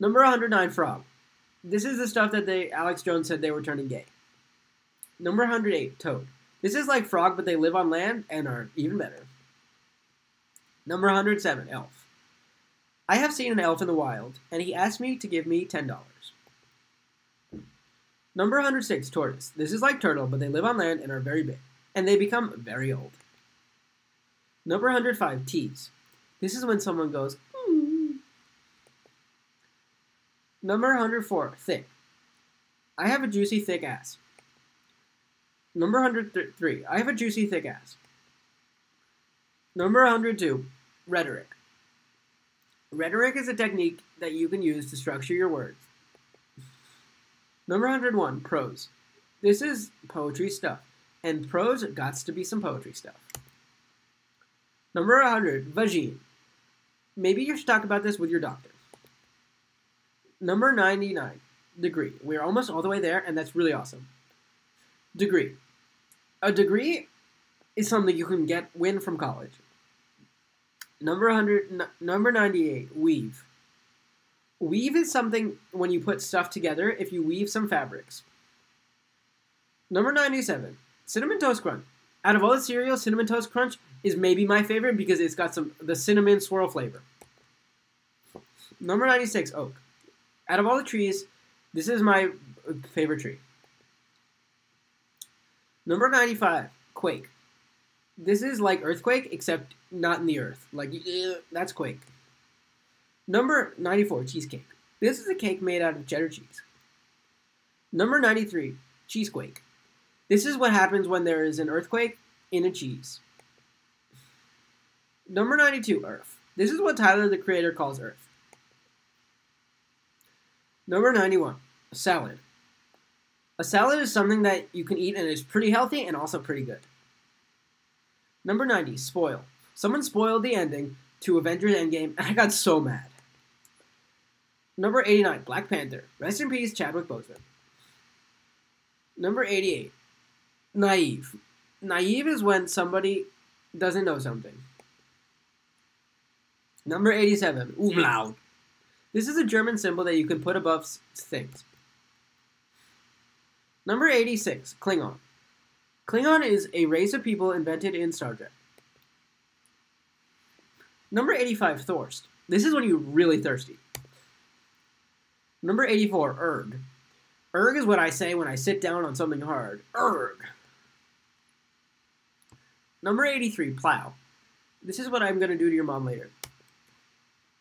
Number 109, Frog. This is the stuff that they Alex Jones said they were turning gay. Number 108, Toad. This is like Frog, but they live on land and are even better. Number 107, Elf. I have seen an elf in the wild, and he asked me to give me $10. Number 106, Tortoise. This is like Turtle, but they live on land and are very big, and they become very old. Number 105, Tease. This is when someone goes, hmm. Number 104, thick. I have a juicy, thick ass. Number 103, I have a juicy, thick ass. Number 102, rhetoric. Rhetoric is a technique that you can use to structure your words. Number 101, prose. This is poetry stuff, and prose got to be some poetry stuff. Number 100, vagine. Maybe you should talk about this with your doctor. Number 99, degree. We're almost all the way there, and that's really awesome. Degree. A degree is something you can get win from college. Number 100, n- number 98, weave. Weave is something when you put stuff together if you weave some fabrics. Number 97, cinnamon toast crunch. Out of all the cereals, cinnamon toast crunch is maybe my favorite because it's got some the cinnamon swirl flavor. Number 96, oak out of all the trees, this is my uh, favorite tree. Number 95, Quake. This is like Earthquake, except not in the earth. Like, that's Quake. Number 94, Cheesecake. This is a cake made out of cheddar cheese. Number 93, cheesequake. This is what happens when there is an earthquake in a cheese. Number 92, Earth. This is what Tyler the Creator calls Earth. Number 91, a salad. A salad is something that you can eat and is pretty healthy and also pretty good. Number 90, spoil. Someone spoiled the ending to Avengers Endgame, and I got so mad. Number 89, Black Panther. Rest in peace, Chadwick Boseman. Number 88, naive. Naive is when somebody doesn't know something. Number 87, umlaut. This is a German symbol that you can put above things. Number 86, Klingon. Klingon is a race of people invented in Star Trek. Number 85, Thirst. This is when you're really thirsty. Number 84, Erg. Erg is what I say when I sit down on something hard. Erg. Number 83, Plow. This is what I'm going to do to your mom later.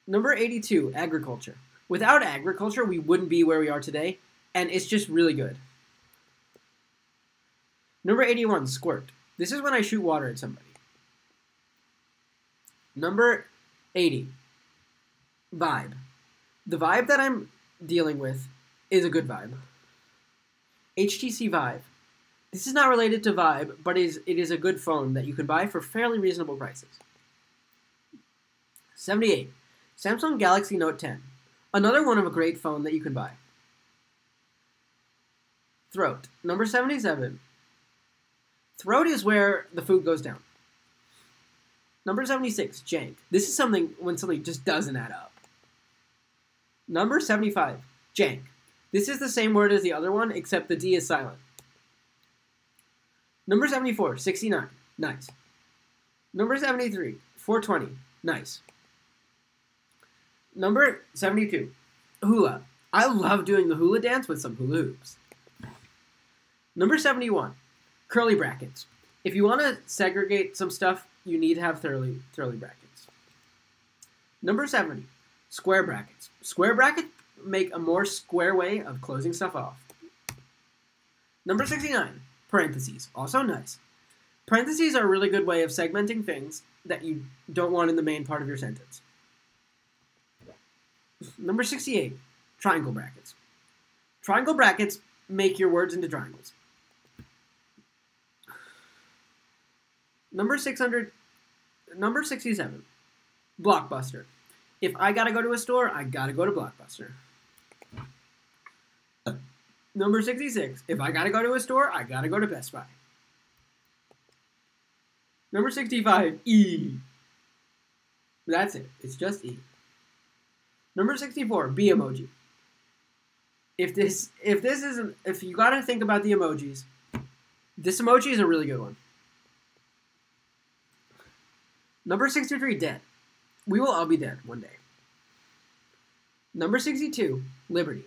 Number 82, Agriculture. Without agriculture, we wouldn't be where we are today, and it's just really good. Number 81, Squirt. This is when I shoot water at somebody. Number 80, Vibe. The vibe that I'm dealing with is a good vibe. HTC Vive. This is not related to Vibe, but is, it is a good phone that you can buy for fairly reasonable prices. 78. Samsung Galaxy Note 10. Another one of a great phone that you can buy. Throat. Number 77. Throat is where the food goes down. Number 76, jank. This is something when something just doesn't add up. Number 75, jank. This is the same word as the other one, except the D is silent. Number 74, 69. Nice. Number 73, 420. Nice. Number 72, hula. I love doing the hula dance with some hula hoops. Number 71, curly brackets. If you want to segregate some stuff, you need to have curly, curly brackets. Number 70, square brackets. Square brackets make a more square way of closing stuff off. Number 69, parentheses. Also nice. Parentheses are a really good way of segmenting things that you don't want in the main part of your sentence. Number 68, triangle brackets. Triangle brackets make your words into triangles. Number 600, number 67, Blockbuster. If I gotta go to a store, I gotta go to Blockbuster. Number 66, if I gotta go to a store, I gotta go to Best Buy. Number 65, E. That's it. It's just E. Number 64, B emoji. If this if this isn't if you gotta think about the emojis, this emoji is a really good one. Number 63, dead. We will all be dead one day. Number 62, liberty.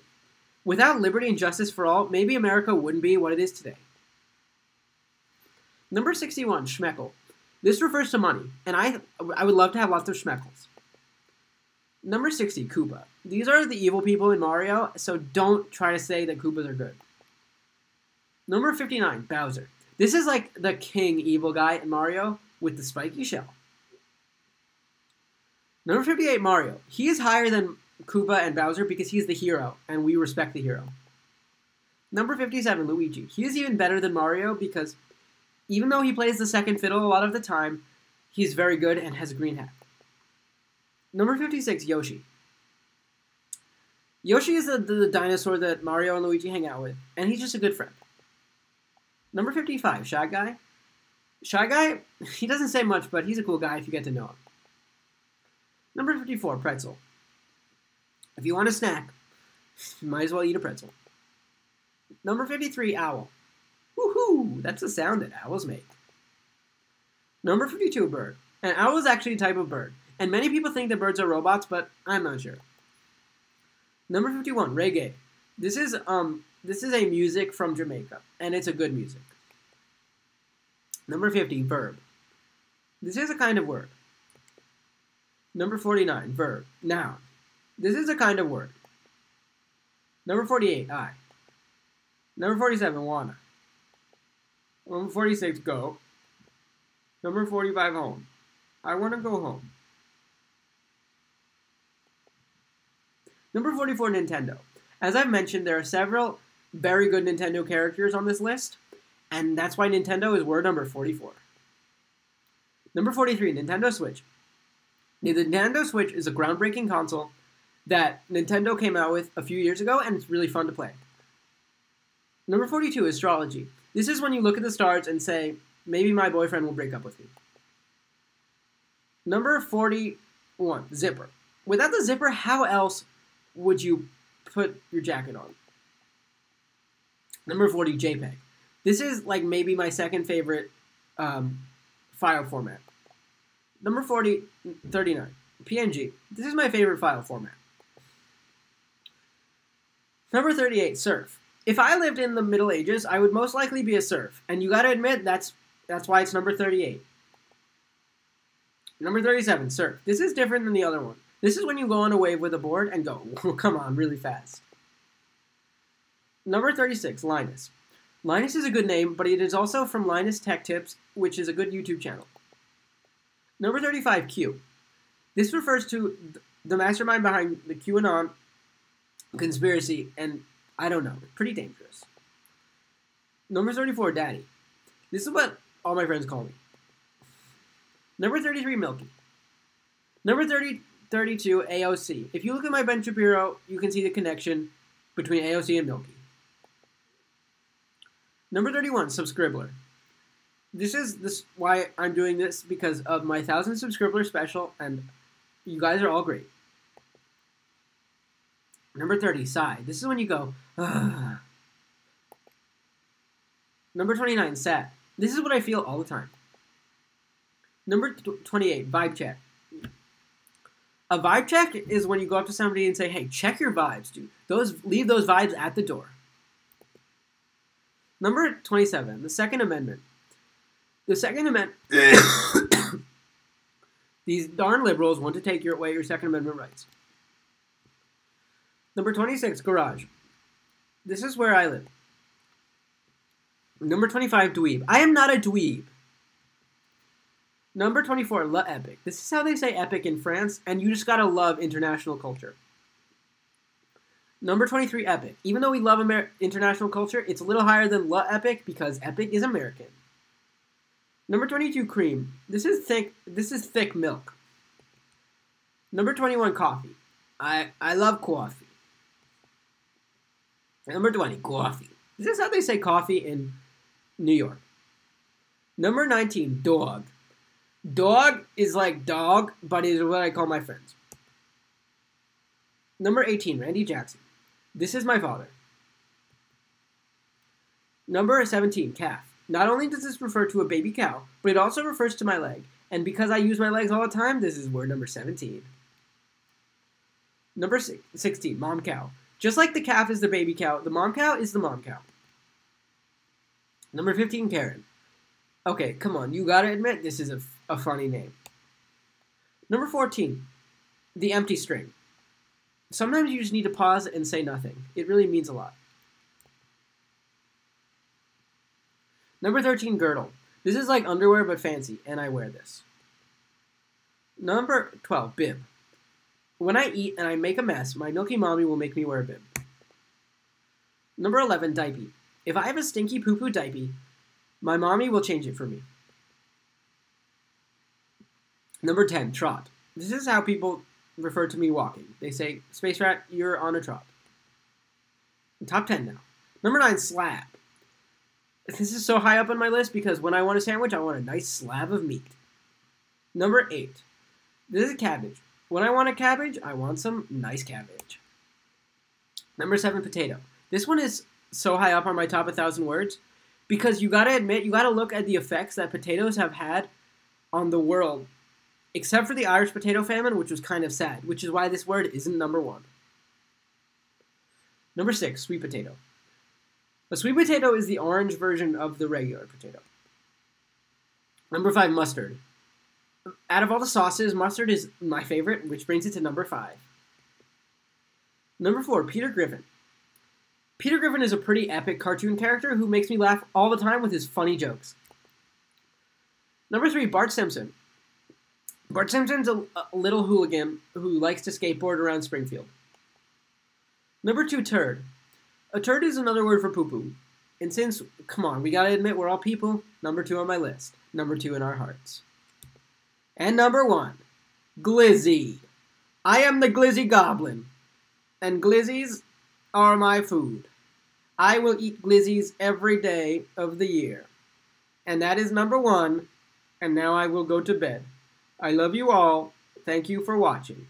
Without liberty and justice for all, maybe America wouldn't be what it is today. Number 61, schmeckle. This refers to money, and I, I would love to have lots of schmeckles. Number 60, Koopa. These are the evil people in Mario, so don't try to say that Koopas are good. Number 59, Bowser. This is like the king evil guy in Mario with the spiky shell. Number 58, Mario. He is higher than Koopa and Bowser because he is the hero, and we respect the hero. Number 57, Luigi. He is even better than Mario because even though he plays the second fiddle a lot of the time, he's very good and has a green hat. Number 56, Yoshi. Yoshi is the, the dinosaur that Mario and Luigi hang out with, and he's just a good friend. Number 55, Shy Guy. Shy Guy, he doesn't say much, but he's a cool guy if you get to know him. Number 54, Pretzel. If you want a snack, you might as well eat a pretzel. Number 53, Owl. Woohoo! That's the sound that owls make. Number 52, Bird. An owl is actually a type of bird, and many people think that birds are robots, but I'm not sure. Number 51, reggae. This is um this is a music from Jamaica, and it's a good music. Number 50, verb. This is a kind of word. Number 49, verb. Noun. This is a kind of word. Number 48, I. Number 47, Wanna. Number 46, Go. Number 45, Home. I want to go home. Number 44, Nintendo. As I've mentioned, there are several very good Nintendo characters on this list, and that's why Nintendo is word number 44. Number 43, Nintendo Switch. The Nintendo Switch is a groundbreaking console that Nintendo came out with a few years ago, and it's really fun to play. Number 42, Astrology. This is when you look at the stars and say, maybe my boyfriend will break up with me. Number 41, Zipper. Without the zipper, how else would you put your jacket on? Number 40, JPEG. This is like maybe my second favorite um, file format. Number 40, 39, PNG. This is my favorite file format. Number 38, Serf. If I lived in the Middle Ages, I would most likely be a serf, and you gotta admit that's that's why it's number 38. Number 37, surf. This is different than the other one. This is when you go on a wave with a board and go, come on, really fast. Number 36, Linus. Linus is a good name, but it is also from Linus Tech Tips, which is a good YouTube channel. Number 35, Q. This refers to the mastermind behind the QAnon conspiracy, and I don't know, pretty dangerous. Number 34, Daddy. This is what all my friends call me. Number 33, Milky. Number 30, 32, AOC. If you look at my Ben Shapiro, you can see the connection between AOC and Milky. Number 31, Subscribbler. This is this why I'm doing this because of my 1000 subscriber special, and you guys are all great. Number 30, Sigh. This is when you go, Ugh. Number 29, Sad. This is what I feel all the time. Number 28, vibe check. A vibe check is when you go up to somebody and say, "Hey, check your vibes, dude. Those leave those vibes at the door." Number 27, the Second Amendment. The Second Amendment These darn liberals want to take your, away your Second Amendment rights. Number 26, garage. This is where I live. Number 25, dweeb. I am not a dweeb. Number 24, La Epic. This is how they say epic in France, and you just gotta love international culture. Number 23, Epic. Even though we love Amer- international culture, it's a little higher than La Epic because Epic is American. Number 22, Cream. This is thick this is thick milk. Number 21, Coffee. I I love coffee. Number 20, Coffee. Is This how they say coffee in New York. Number 19, Dog. Dog is like dog, but is what I call my friends. Number 18, Randy Jackson. This is my father. Number 17, calf. Not only does this refer to a baby cow, but it also refers to my leg. And because I use my legs all the time, this is word number 17. Number 16, mom cow. Just like the calf is the baby cow, the mom cow is the mom cow. Number 15, Karen. Okay, come on, you gotta admit this is a, a funny name. Number 14, the empty string. Sometimes you just need to pause and say nothing. It really means a lot. Number 13, girdle. This is like underwear but fancy, and I wear this. Number 12, bib. When I eat and I make a mess, my milky mommy will make me wear a bib. Number 11, diaper. If I have a stinky poo poo diaper, my mommy will change it for me. Number 10, trot. This is how people refer to me walking. They say, Space Rat, you're on a trot. Top 10 now. Number 9, slab. This is so high up on my list because when I want a sandwich, I want a nice slab of meat. Number 8. This is cabbage. When I want a cabbage, I want some nice cabbage. Number 7, potato. This one is so high up on my top 1,000 words because you gotta admit, you gotta look at the effects that potatoes have had on the world, except for the Irish potato famine, which was kind of sad, which is why this word isn't number one. Number six, sweet potato. A sweet potato is the orange version of the regular potato. Number five, mustard. Out of all the sauces, mustard is my favorite, which brings it to number five. Number four, Peter Griffin. Peter Griffin is a pretty epic cartoon character who makes me laugh all the time with his funny jokes. Number three, Bart Simpson. Bart Simpson's a, a little hooligan who likes to skateboard around Springfield. Number two, turd. A turd is another word for poo poo. And since, come on, we gotta admit we're all people, number two on my list. Number two in our hearts. And number one, Glizzy. I am the Glizzy Goblin. And Glizzies are my food. I will eat Glizzies every day of the year. And that is number one. And now I will go to bed. I love you all. Thank you for watching.